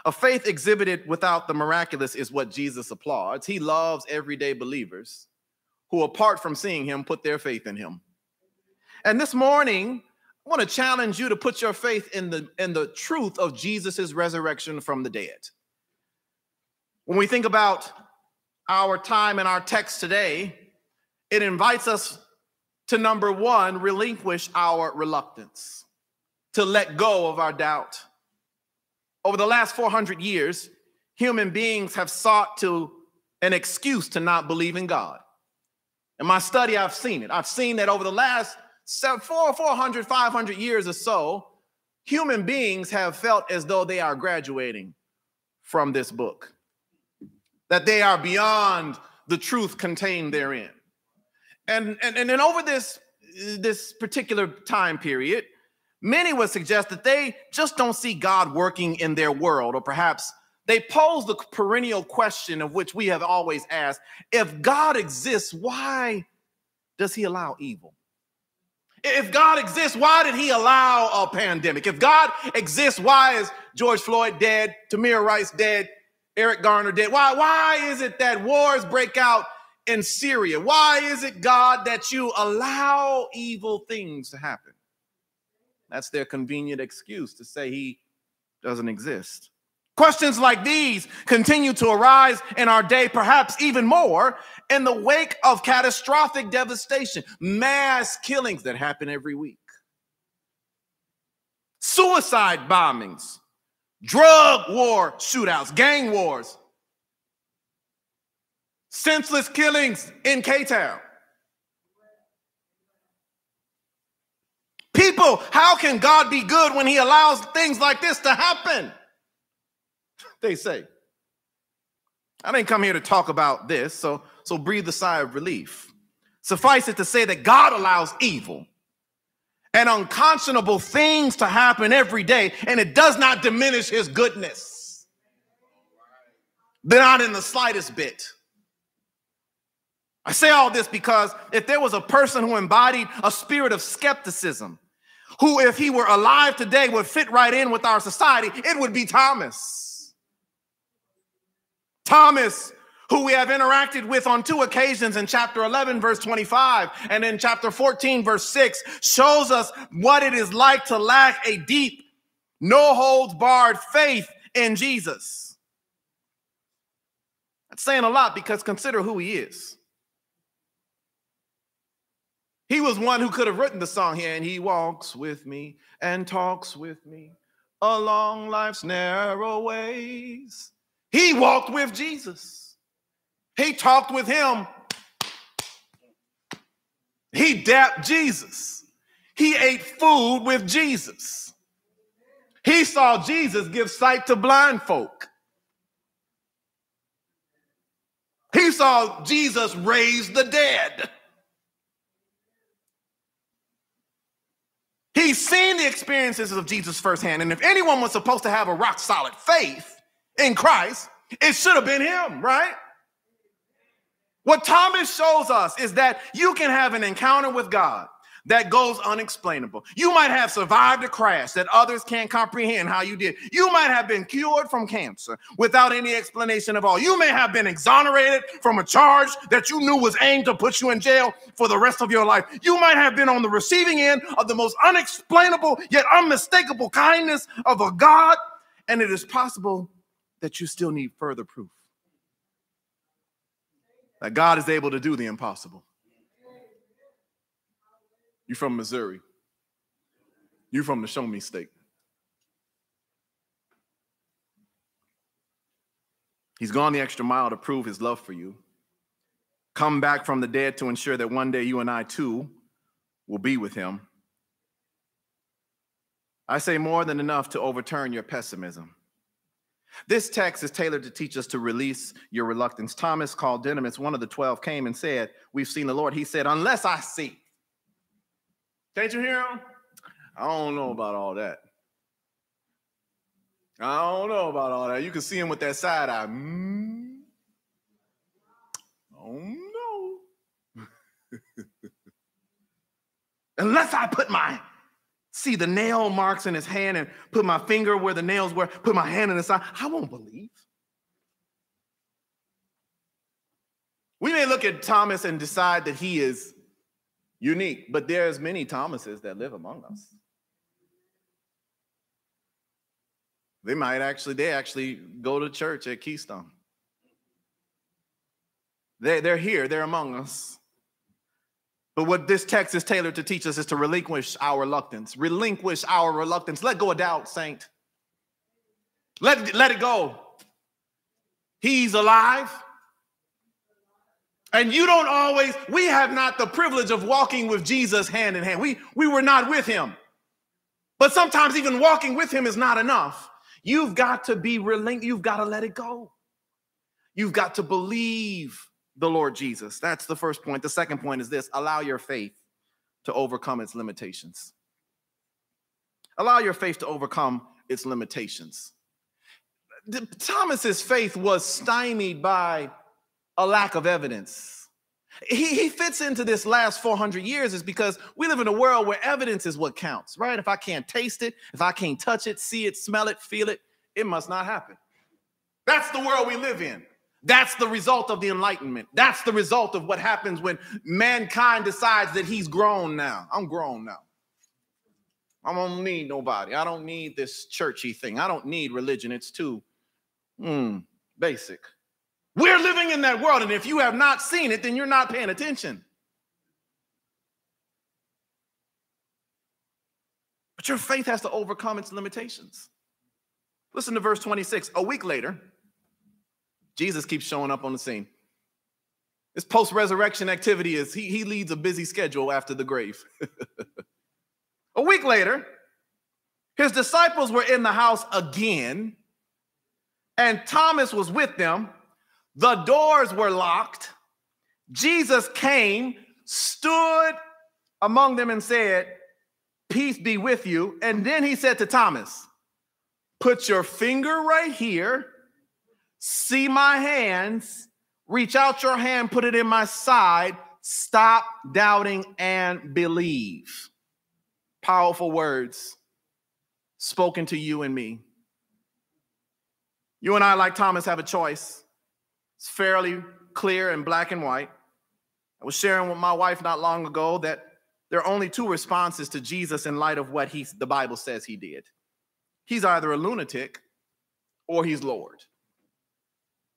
A faith exhibited without the miraculous is what Jesus applauds. He loves everyday believers who, apart from seeing him, put their faith in him. And this morning, I want to challenge you to put your faith in the, in the truth of Jesus' resurrection from the dead. When we think about our time and our text today, it invites us to number one, relinquish our reluctance, to let go of our doubt. Over the last 400 years, human beings have sought to an excuse to not believe in God. In my study, I've seen it. I've seen that over the last four, 400, 500 years or so, human beings have felt as though they are graduating from this book, that they are beyond the truth contained therein. And, and, and then over this, this particular time period, many would suggest that they just don't see God working in their world, or perhaps they pose the perennial question of which we have always asked if God exists, why does he allow evil? If God exists, why did he allow a pandemic? If God exists, why is George Floyd dead, Tamir Rice dead, Eric Garner dead? Why, why is it that wars break out in Syria? Why is it, God, that you allow evil things to happen? That's their convenient excuse to say he doesn't exist. Questions like these continue to arise in our day, perhaps even more in the wake of catastrophic devastation, mass killings that happen every week, suicide bombings, drug war shootouts, gang wars, senseless killings in K Town. People, how can God be good when He allows things like this to happen? They say. I didn't come here to talk about this, so, so breathe a sigh of relief. Suffice it to say that God allows evil and unconscionable things to happen every day, and it does not diminish His goodness. They're Not in the slightest bit. I say all this because if there was a person who embodied a spirit of skepticism, who, if he were alive today, would fit right in with our society, it would be Thomas. Thomas, who we have interacted with on two occasions in chapter 11, verse 25, and in chapter 14, verse 6, shows us what it is like to lack a deep, no holds barred faith in Jesus. That's saying a lot because consider who he is. He was one who could have written the song here, and he walks with me and talks with me along life's narrow ways. He walked with Jesus. He talked with him. He dapped Jesus. He ate food with Jesus. He saw Jesus give sight to blind folk. He saw Jesus raise the dead. He's seen the experiences of Jesus firsthand. And if anyone was supposed to have a rock solid faith in Christ, it should have been him, right? What Thomas shows us is that you can have an encounter with God that goes unexplainable. You might have survived a crash that others can't comprehend how you did. You might have been cured from cancer without any explanation of all. You may have been exonerated from a charge that you knew was aimed to put you in jail for the rest of your life. You might have been on the receiving end of the most unexplainable yet unmistakable kindness of a God, and it is possible that you still need further proof that God is able to do the impossible. You from Missouri. You're from the show me state. He's gone the extra mile to prove his love for you. Come back from the dead to ensure that one day you and I too will be with him. I say more than enough to overturn your pessimism. This text is tailored to teach us to release your reluctance. Thomas called Didymus, one of the 12, came and said, We've seen the Lord. He said, Unless I see. Can't you hear him? I don't know about all that. I don't know about all that. You can see him with that side eye. Mm. Oh no. Unless I put my see the nail marks in his hand and put my finger where the nails were, put my hand in his side, I won't believe. We may look at Thomas and decide that he is unique, but there's many Thomases that live among us. They might actually, they actually go to church at Keystone. They, they're here, they're among us. But what this text is tailored to teach us is to relinquish our reluctance. Relinquish our reluctance. Let go of doubt, saint. Let, let it go. He's alive. And you don't always, we have not the privilege of walking with Jesus hand in hand. We, we were not with him. But sometimes even walking with him is not enough. You've got to be relinquished. You've got to let it go. You've got to believe the Lord Jesus. That's the first point. The second point is this allow your faith to overcome its limitations. Allow your faith to overcome its limitations. Thomas's faith was stymied by a lack of evidence. He, he fits into this last 400 years is because we live in a world where evidence is what counts, right? If I can't taste it, if I can't touch it, see it, smell it, feel it, it must not happen. That's the world we live in. That's the result of the Enlightenment. That's the result of what happens when mankind decides that he's grown now. I'm grown now. I don't need nobody. I don't need this churchy thing. I don't need religion. It's too mm, basic. We're living in that world, and if you have not seen it, then you're not paying attention. But your faith has to overcome its limitations. Listen to verse 26. A week later, Jesus keeps showing up on the scene. His post resurrection activity is he, he leads a busy schedule after the grave. a week later, his disciples were in the house again, and Thomas was with them. The doors were locked. Jesus came, stood among them, and said, Peace be with you. And then he said to Thomas, Put your finger right here, see my hands, reach out your hand, put it in my side, stop doubting and believe. Powerful words spoken to you and me. You and I, like Thomas, have a choice. It's fairly clear and black and white. I was sharing with my wife not long ago that there are only two responses to Jesus in light of what he, the Bible says he did. He's either a lunatic or he's Lord.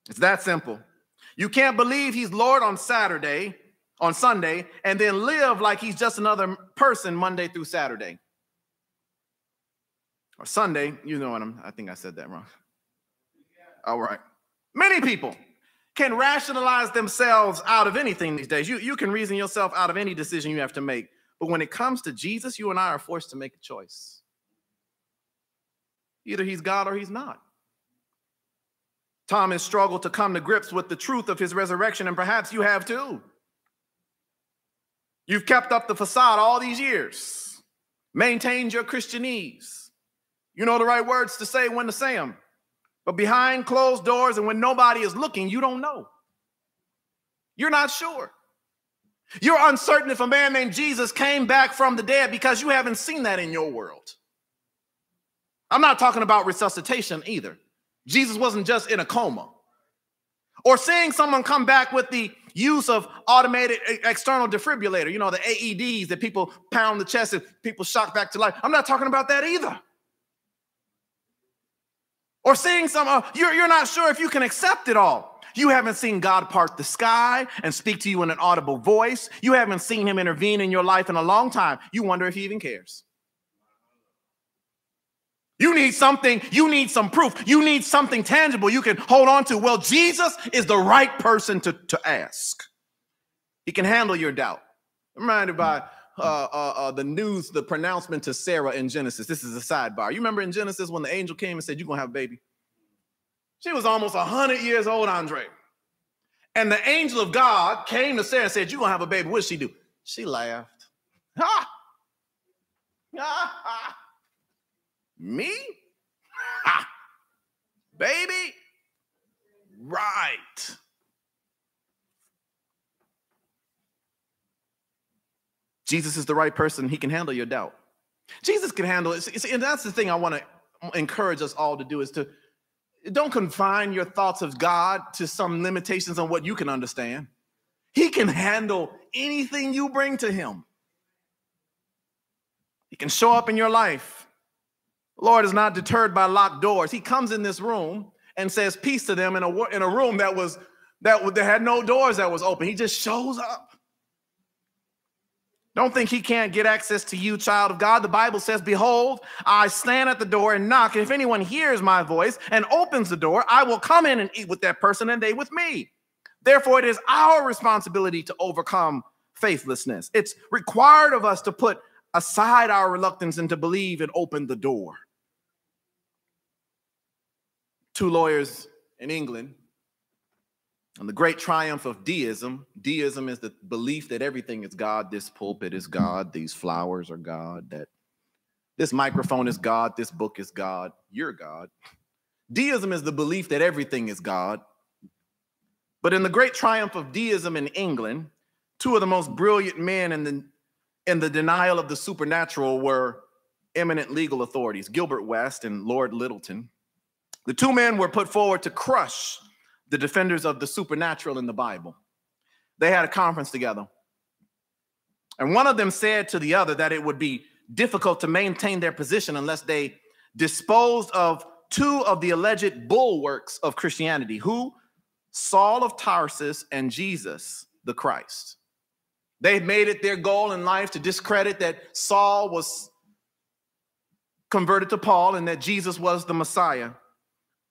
It's that simple. You can't believe he's Lord on Saturday, on Sunday, and then live like he's just another person Monday through Saturday. Or Sunday, you know what I'm, I think I said that wrong. All right. Many people can rationalize themselves out of anything these days. You, you can reason yourself out of any decision you have to make. But when it comes to Jesus, you and I are forced to make a choice. Either he's God or he's not. Thomas struggled to come to grips with the truth of his resurrection, and perhaps you have too. You've kept up the facade all these years, maintained your Christianese. You know the right words to say when to say them. But behind closed doors and when nobody is looking, you don't know. You're not sure. You're uncertain if a man named Jesus came back from the dead because you haven't seen that in your world. I'm not talking about resuscitation either. Jesus wasn't just in a coma. Or seeing someone come back with the use of automated external defibrillator, you know, the AEDs that people pound the chest and people shock back to life. I'm not talking about that either. Or seeing some, uh, you're, you're not sure if you can accept it all. You haven't seen God part the sky and speak to you in an audible voice. You haven't seen him intervene in your life in a long time. You wonder if he even cares. You need something, you need some proof, you need something tangible you can hold on to. Well, Jesus is the right person to, to ask. He can handle your doubt. I'm reminded by uh, uh, uh, the news, the pronouncement to Sarah in Genesis. This is a sidebar. You remember in Genesis when the angel came and said, You're going to have a baby? She was almost 100 years old, Andre. And the angel of God came to Sarah and said, You're going to have a baby. What did she do? She laughed. Ha! Ha! ha. Me? Ha! Baby? Right. Jesus is the right person. He can handle your doubt. Jesus can handle it. And that's the thing I want to encourage us all to do is to don't confine your thoughts of God to some limitations on what you can understand. He can handle anything you bring to him. He can show up in your life. The Lord is not deterred by locked doors. He comes in this room and says peace to them in a, in a room that was that, that had no doors that was open. He just shows up. Don't think he can't get access to you, child of God. The Bible says, Behold, I stand at the door and knock. And if anyone hears my voice and opens the door, I will come in and eat with that person and they with me. Therefore, it is our responsibility to overcome faithlessness. It's required of us to put aside our reluctance and to believe and open the door. Two lawyers in England and the great triumph of deism deism is the belief that everything is God. This pulpit is God. These flowers are God. That this microphone is God. This book is God. You're God. Deism is the belief that everything is God. But in the great triumph of deism in England, two of the most brilliant men in the, in the denial of the supernatural were eminent legal authorities, Gilbert West and Lord Lyttelton. The two men were put forward to crush the defenders of the supernatural in the Bible. They had a conference together. And one of them said to the other that it would be difficult to maintain their position unless they disposed of two of the alleged bulwarks of Christianity. Who? Saul of Tarsus and Jesus the Christ. They made it their goal in life to discredit that Saul was converted to Paul and that Jesus was the Messiah.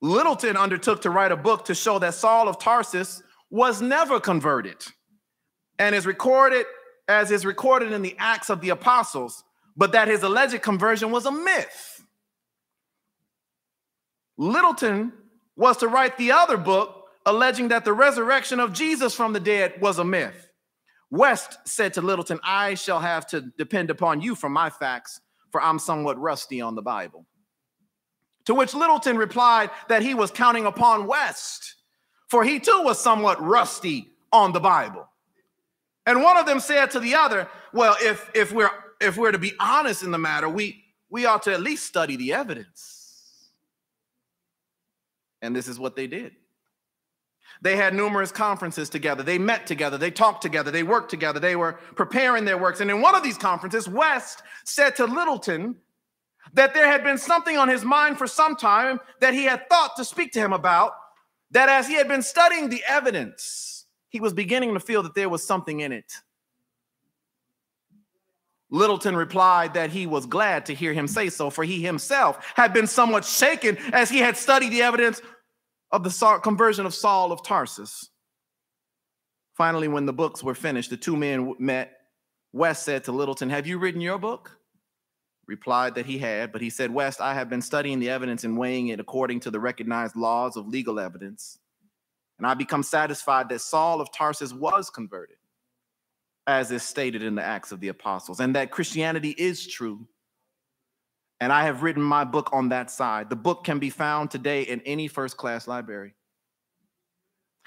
Lyttelton undertook to write a book to show that Saul of Tarsus was never converted and is recorded as is recorded in the Acts of the Apostles, but that his alleged conversion was a myth. Lyttelton was to write the other book alleging that the resurrection of Jesus from the dead was a myth. West said to Lyttelton, I shall have to depend upon you for my facts, for I'm somewhat rusty on the Bible. To which Lyttelton replied that he was counting upon West, for he too was somewhat rusty on the Bible. And one of them said to the other, Well, if, if, we're, if we're to be honest in the matter, we, we ought to at least study the evidence. And this is what they did. They had numerous conferences together. They met together. They talked together. They worked together. They were preparing their works. And in one of these conferences, West said to Lyttelton that there had been something on his mind for some time that he had thought to speak to him about, that as he had been studying the evidence, he was beginning to feel that there was something in it. Lyttelton replied that he was glad to hear him say so, for he himself had been somewhat shaken as he had studied the evidence of the conversion of Saul of Tarsus. Finally, when the books were finished, the two men met. West said to Lyttelton, Have you written your book? Replied that he had, but he said, West, I have been studying the evidence and weighing it according to the recognized laws of legal evidence. And I become satisfied that Saul of Tarsus was converted, as is stated in the Acts of the Apostles, and that Christianity is true and I have written my book on that side. The book can be found today in any first class library.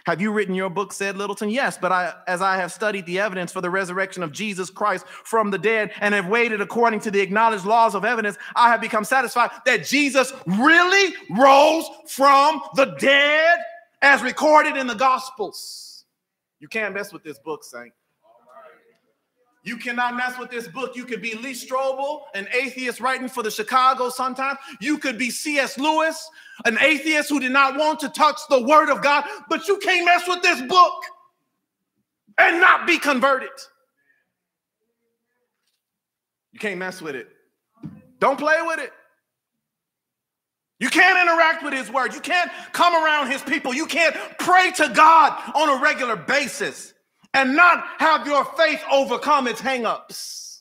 Have you written your book, said Lyttelton? Yes, but I, as I have studied the evidence for the resurrection of Jesus Christ from the dead and have it according to the acknowledged laws of evidence, I have become satisfied that Jesus really rose from the dead as recorded in the Gospels. You can't mess with this book, Saint. You cannot mess with this book. You could be Lee Strobel, an atheist writing for the Chicago Sun-Times. You could be C.S. Lewis, an atheist who did not want to touch the word of God, but you can't mess with this book and not be converted. You can't mess with it. Don't play with it. You can't interact with his word. You can't come around his people. You can't pray to God on a regular basis and not have your faith overcome its hangups.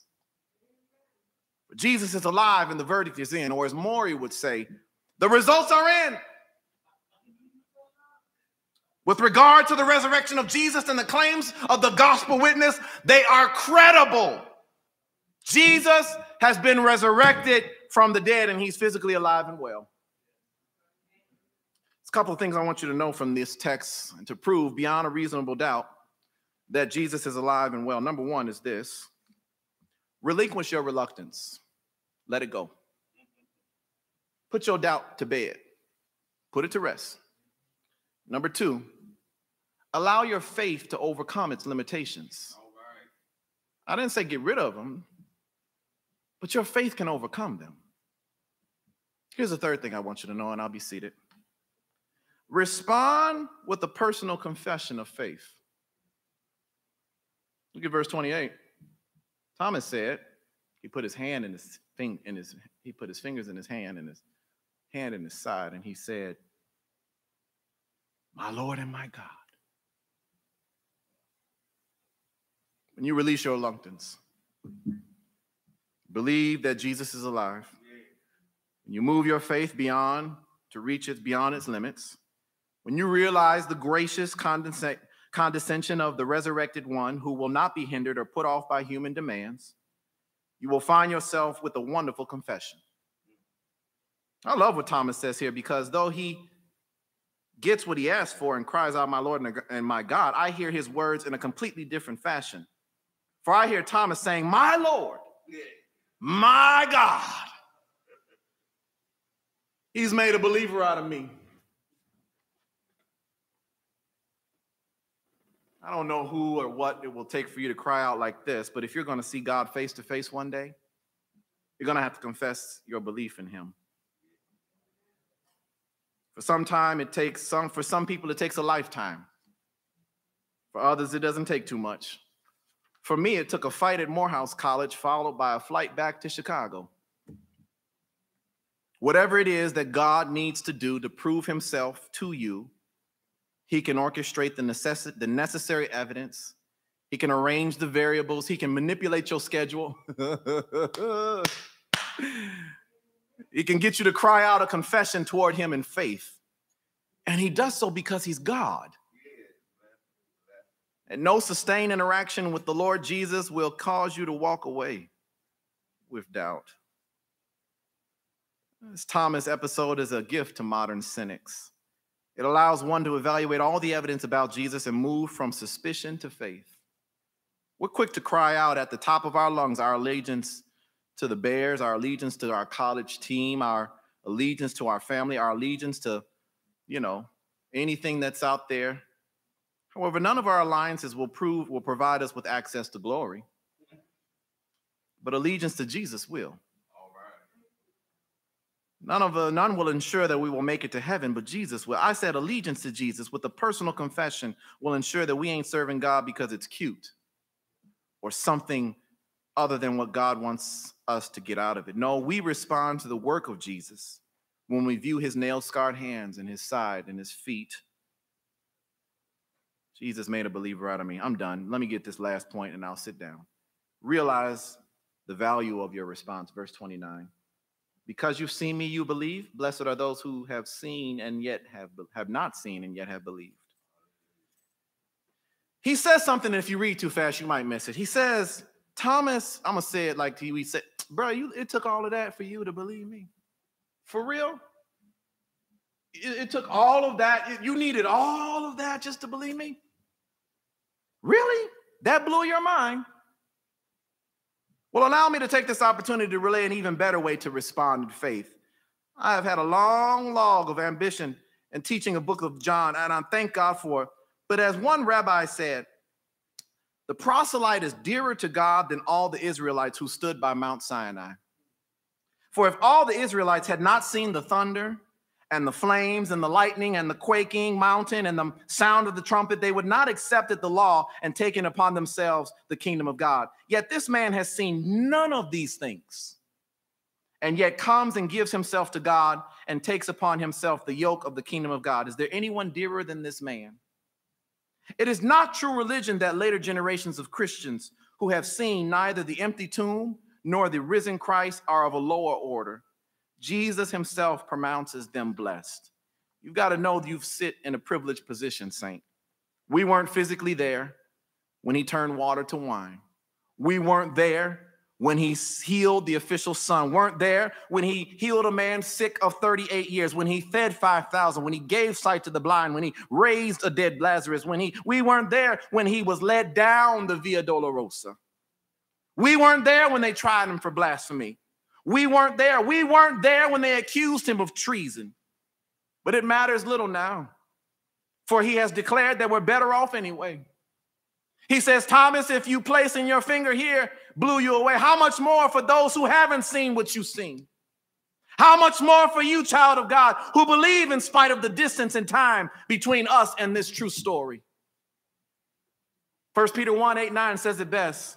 Jesus is alive and the verdict is in, or as Maury would say, the results are in. With regard to the resurrection of Jesus and the claims of the gospel witness, they are credible. Jesus has been resurrected from the dead and he's physically alive and well. There's a couple of things I want you to know from this text and to prove beyond a reasonable doubt that Jesus is alive and well. Number one is this relinquish your reluctance, let it go. Put your doubt to bed, put it to rest. Number two, allow your faith to overcome its limitations. I didn't say get rid of them, but your faith can overcome them. Here's the third thing I want you to know, and I'll be seated. Respond with a personal confession of faith. Look at verse 28. Thomas said, he put his hand in his thing in his he put his fingers in his hand and his hand in his side, and he said, My Lord and my God. When you release your reluctance, believe that Jesus is alive. When you move your faith beyond to reach it beyond its limits, when you realize the gracious condescension condescension of the resurrected one who will not be hindered or put off by human demands, you will find yourself with a wonderful confession. I love what Thomas says here because though he gets what he asks for and cries out, My Lord and my God, I hear his words in a completely different fashion. For I hear Thomas saying, My Lord, my God. He's made a believer out of me. I don't know who or what it will take for you to cry out like this, but if you're going to see God face to face one day, you're going to have to confess your belief in him. For some time it takes some for some people it takes a lifetime. For others it doesn't take too much. For me it took a fight at Morehouse College followed by a flight back to Chicago. Whatever it is that God needs to do to prove himself to you, he can orchestrate the, necess- the necessary evidence. He can arrange the variables. He can manipulate your schedule. he can get you to cry out a confession toward him in faith. And he does so because he's God. And no sustained interaction with the Lord Jesus will cause you to walk away with doubt. This Thomas episode is a gift to modern cynics. It allows one to evaluate all the evidence about Jesus and move from suspicion to faith. We're quick to cry out at the top of our lungs our allegiance to the Bears, our allegiance to our college team, our allegiance to our family, our allegiance to, you know, anything that's out there. However, none of our alliances will prove will provide us with access to glory. But allegiance to Jesus will. None of uh, none will ensure that we will make it to heaven, but Jesus will. I said allegiance to Jesus with a personal confession will ensure that we ain't serving God because it's cute or something other than what God wants us to get out of it. No, we respond to the work of Jesus when we view his nail scarred hands and his side and his feet. Jesus made a believer out of me. I'm done. Let me get this last point and I'll sit down. Realize the value of your response. Verse 29. Because you've seen me, you believe. Blessed are those who have seen and yet have, have not seen and yet have believed. He says something, if you read too fast, you might miss it. He says, Thomas, I'm gonna say it like to you. he said, bro, you it took all of that for you to believe me. For real? It, it took all of that. You needed all of that just to believe me? Really? That blew your mind. Well, allow me to take this opportunity to relay an even better way to respond in faith. I have had a long log of ambition in teaching a book of John, and I thank God for it. But as one rabbi said, the proselyte is dearer to God than all the Israelites who stood by Mount Sinai. For if all the Israelites had not seen the thunder, and the flames and the lightning and the quaking mountain and the sound of the trumpet, they would not accepted the law and taken upon themselves the kingdom of God. Yet this man has seen none of these things, and yet comes and gives himself to God and takes upon himself the yoke of the kingdom of God. Is there anyone dearer than this man? It is not true religion that later generations of Christians who have seen neither the empty tomb nor the risen Christ are of a lower order Jesus himself pronounces them blessed. You've got to know you sit in a privileged position, saint. We weren't physically there when he turned water to wine. We weren't there when he healed the official son, weren't there when he healed a man sick of 38 years, when he fed 5,000, when he gave sight to the blind, when he raised a dead Lazarus, when he we weren't there when he was led down the Via Dolorosa. We weren't there when they tried him for blasphemy. We weren't there. We weren't there when they accused him of treason. But it matters little now, for he has declared that we're better off anyway. He says, Thomas, if you placing your finger here blew you away, how much more for those who haven't seen what you've seen? How much more for you, child of God, who believe in spite of the distance and time between us and this true story? First Peter 1 8 9 says it best.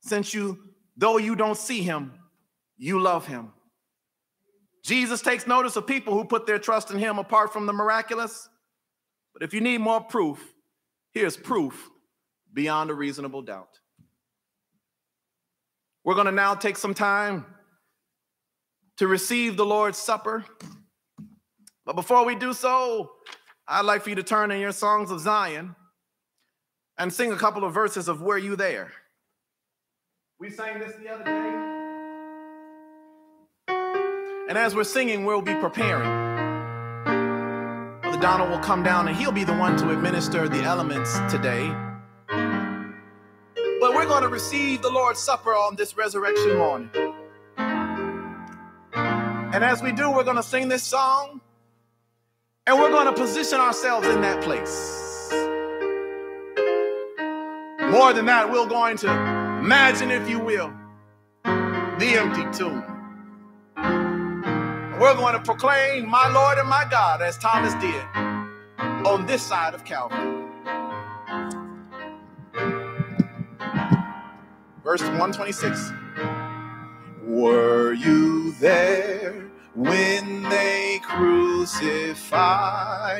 Since you Though you don't see him, you love him. Jesus takes notice of people who put their trust in him apart from the miraculous. But if you need more proof, here's proof beyond a reasonable doubt. We're going to now take some time to receive the Lord's Supper. But before we do so, I'd like for you to turn in your songs of Zion and sing a couple of verses of Were You There? We sang this the other day. And as we're singing, we'll be preparing. Brother Donald will come down and he'll be the one to administer the elements today. But we're going to receive the Lord's Supper on this resurrection morning. And as we do, we're going to sing this song and we're going to position ourselves in that place. More than that, we're going to Imagine, if you will, the empty tomb. We're going to proclaim my Lord and my God as Thomas did on this side of Calvary. Verse 126. Were you there when they crucified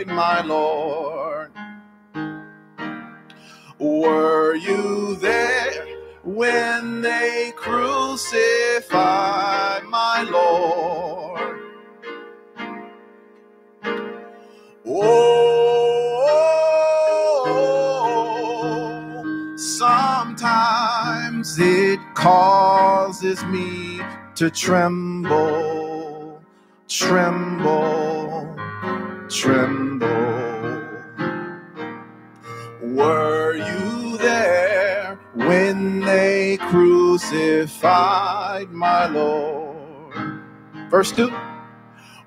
my Lord? Were you there when they crucified my Lord. Oh, sometimes it causes me to tremble. Crucified my Lord? Verse 2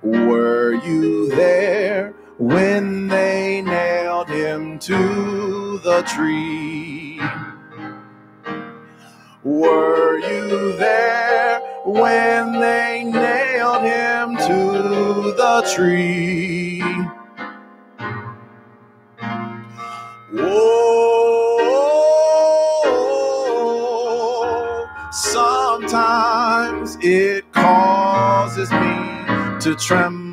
Were you there when they nailed him to the tree? Were you there when they nailed him to the tree? To tremble,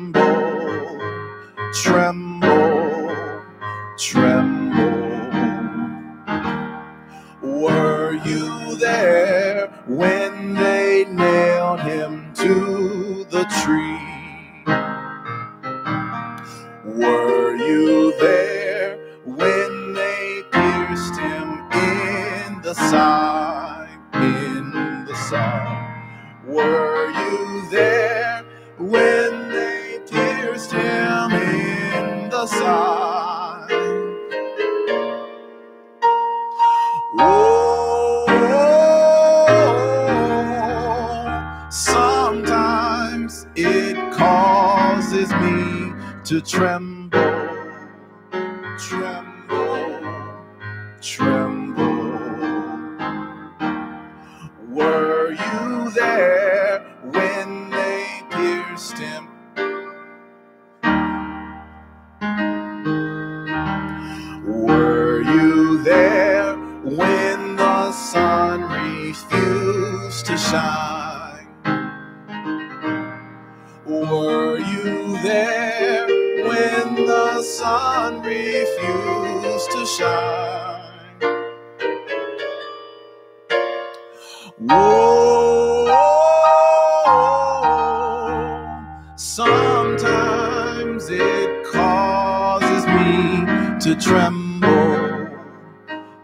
sometimes it causes me to tremble,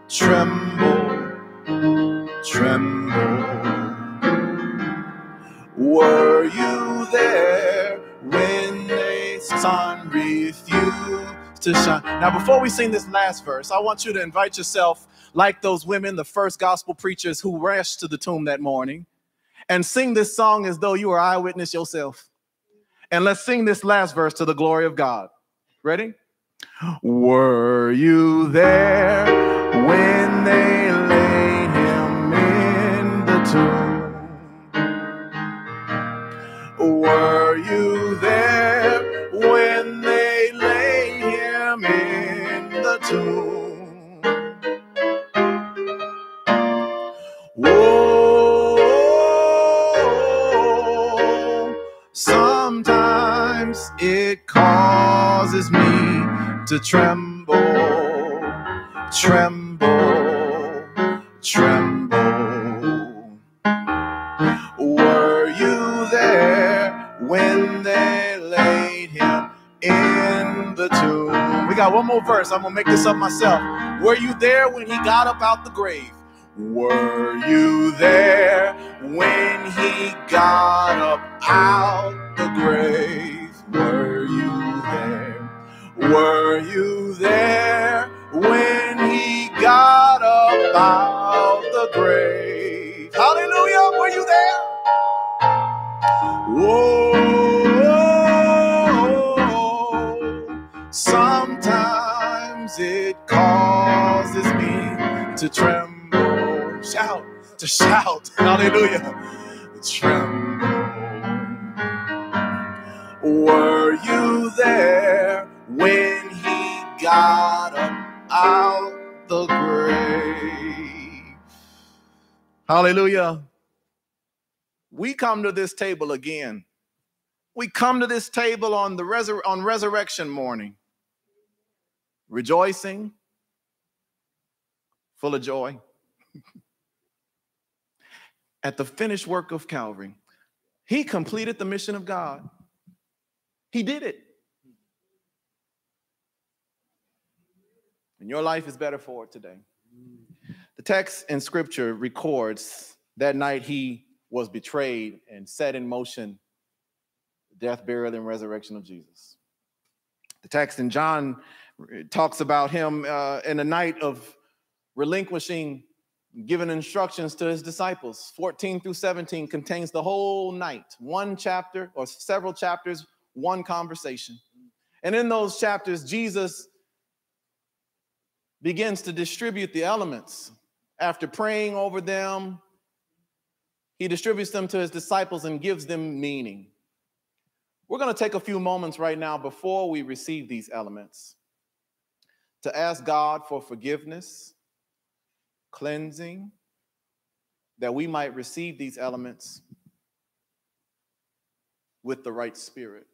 tremble, tremble. Were you there when the sun refused to shine? Now, before we sing this last verse, I want you to invite yourself, like those women, the first gospel preachers who rushed to the tomb that morning, and sing this song as though you were eyewitness yourself. And let's sing this last verse to the glory of God. Ready? Were you there it causes me to tremble, tremble, tremble. Were you there when they laid him in the tomb? We got one more verse. I'm gonna make this up myself. Were you there when he got up out the grave? Were you there when he got up out the grave? Were you there? Were you there when he got up out the grave? Hallelujah. Were you there? Whoa. Sometimes it causes me to tremble. Shout, to shout. Hallelujah. Tremble. Were you there when he got up out the grave? Hallelujah. We come to this table again. We come to this table on the resur- on resurrection morning, rejoicing, full of joy at the finished work of Calvary. He completed the mission of God. He did it. And your life is better for it today. The text in scripture records that night he was betrayed and set in motion the death, burial, and resurrection of Jesus. The text in John talks about him uh, in a night of relinquishing, giving instructions to his disciples. 14 through 17 contains the whole night, one chapter or several chapters, one conversation. And in those chapters, Jesus begins to distribute the elements. After praying over them, he distributes them to his disciples and gives them meaning. We're going to take a few moments right now before we receive these elements to ask God for forgiveness, cleansing, that we might receive these elements with the right spirit.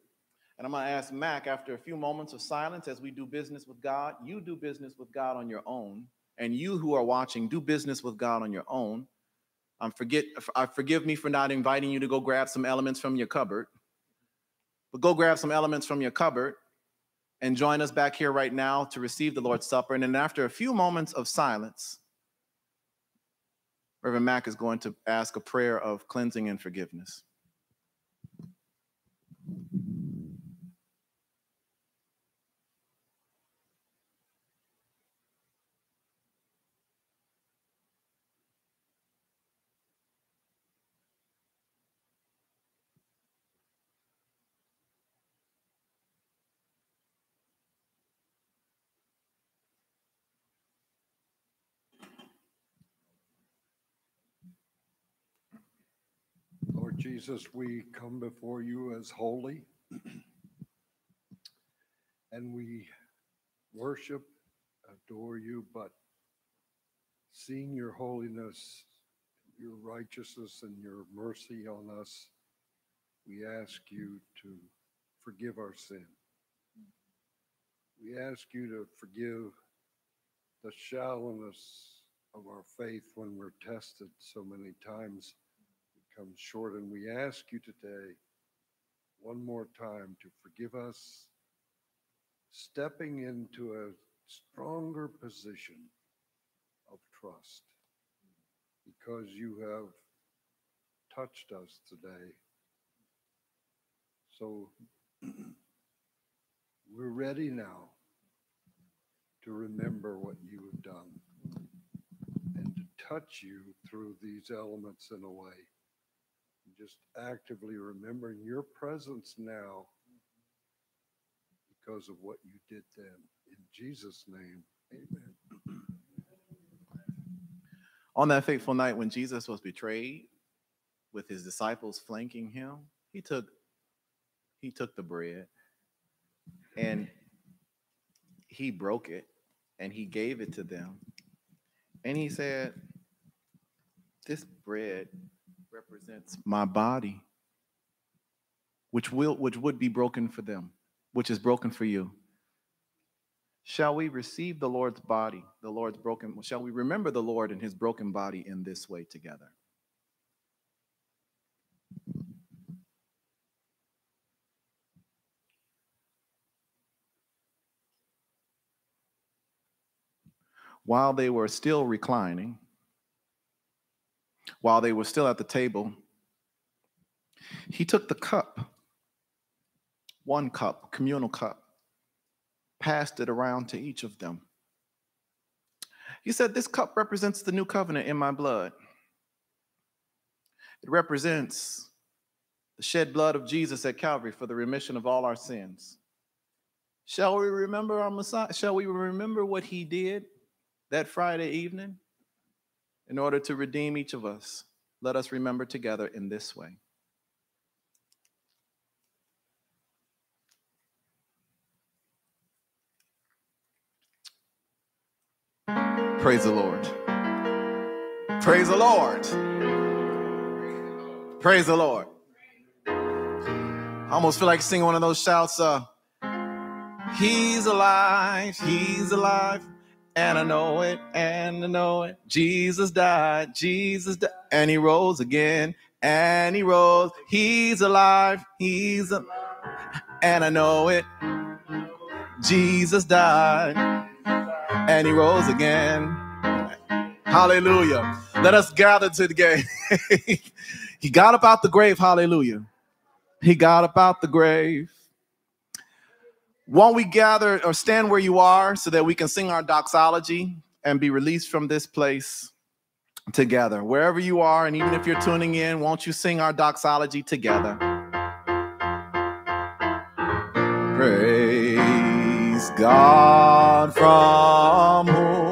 And I'm going to ask Mac after a few moments of silence as we do business with God. You do business with God on your own. And you who are watching, do business with God on your own. Um, forget, I forgive me for not inviting you to go grab some elements from your cupboard. But go grab some elements from your cupboard and join us back here right now to receive the Lord's Supper. And then after a few moments of silence, Reverend Mack is going to ask a prayer of cleansing and forgiveness. Lord Jesus, we come before you as holy and we worship, adore you, but seeing your holiness, your righteousness, and your mercy on us, we ask you to forgive our sin. We ask you to forgive the shallowness of our faith when we're tested so many times comes short. And we ask you today, one more time, to forgive us, stepping into a stronger position of trust because you have touched us today. So we're ready now to remember what you have done and to touch you through these elements in a way just actively remembering your presence now because of what you did then. In Jesus' name, amen. On that fateful night when Jesus was betrayed, with his disciples flanking him, he took he took the bread and he broke it and he gave it to them. And he said, This bread represents my body, which will which would be broken for them, which is broken for you. Shall we receive the Lord's body, the Lord's broken? Shall we remember the Lord and his broken body in this way together? While they were still reclining, while they were still at the table, he took the cup, one cup, communal cup, passed it around to each of them. He said, This cup represents the new covenant in my blood. It represents the shed blood of Jesus at Calvary for the remission of all our sins. Shall we remember our Messiah? Shall we remember what he did that Friday evening? In order to redeem each of us, let us remember together in this way. Praise the Lord. Praise the Lord. Praise the Lord. I almost feel like singing one of those shouts. Uh, he's alive. He's alive and I know it, and I know it. Jesus died, Jesus died, and he rose again, and he rose. He's alive, he's alive, and I know it. Jesus died, and he rose again. Hallelujah. Let us gather to the he got up out the grave. Hallelujah. He got up out the grave. Won't we gather or stand where you are so that we can sing our doxology and be released from this place together? Wherever you are, and even if you're tuning in, won't you sing our doxology together? Praise God from whom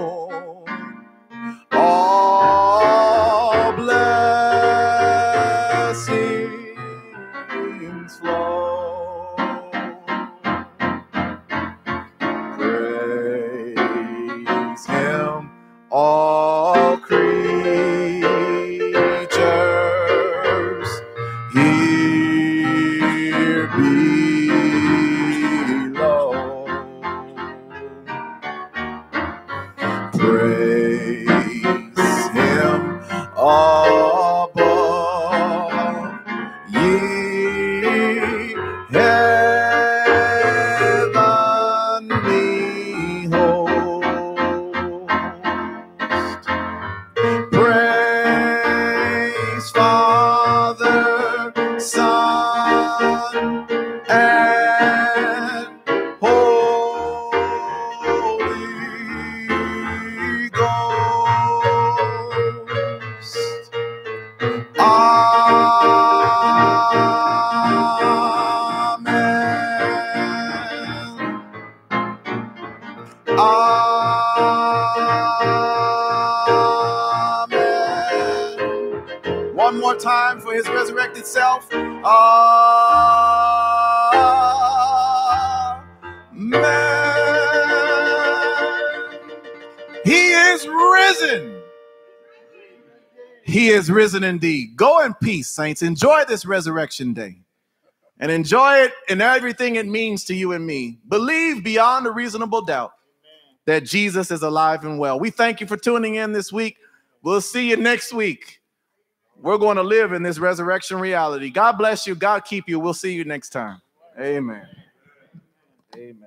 indeed. Go in peace, saints. Enjoy this resurrection day and enjoy it in everything it means to you and me. Believe beyond a reasonable doubt that Jesus is alive and well. We thank you for tuning in this week. We'll see you next week. We're going to live in this resurrection reality. God bless you. God keep you. We'll see you next time. Amen. Amen.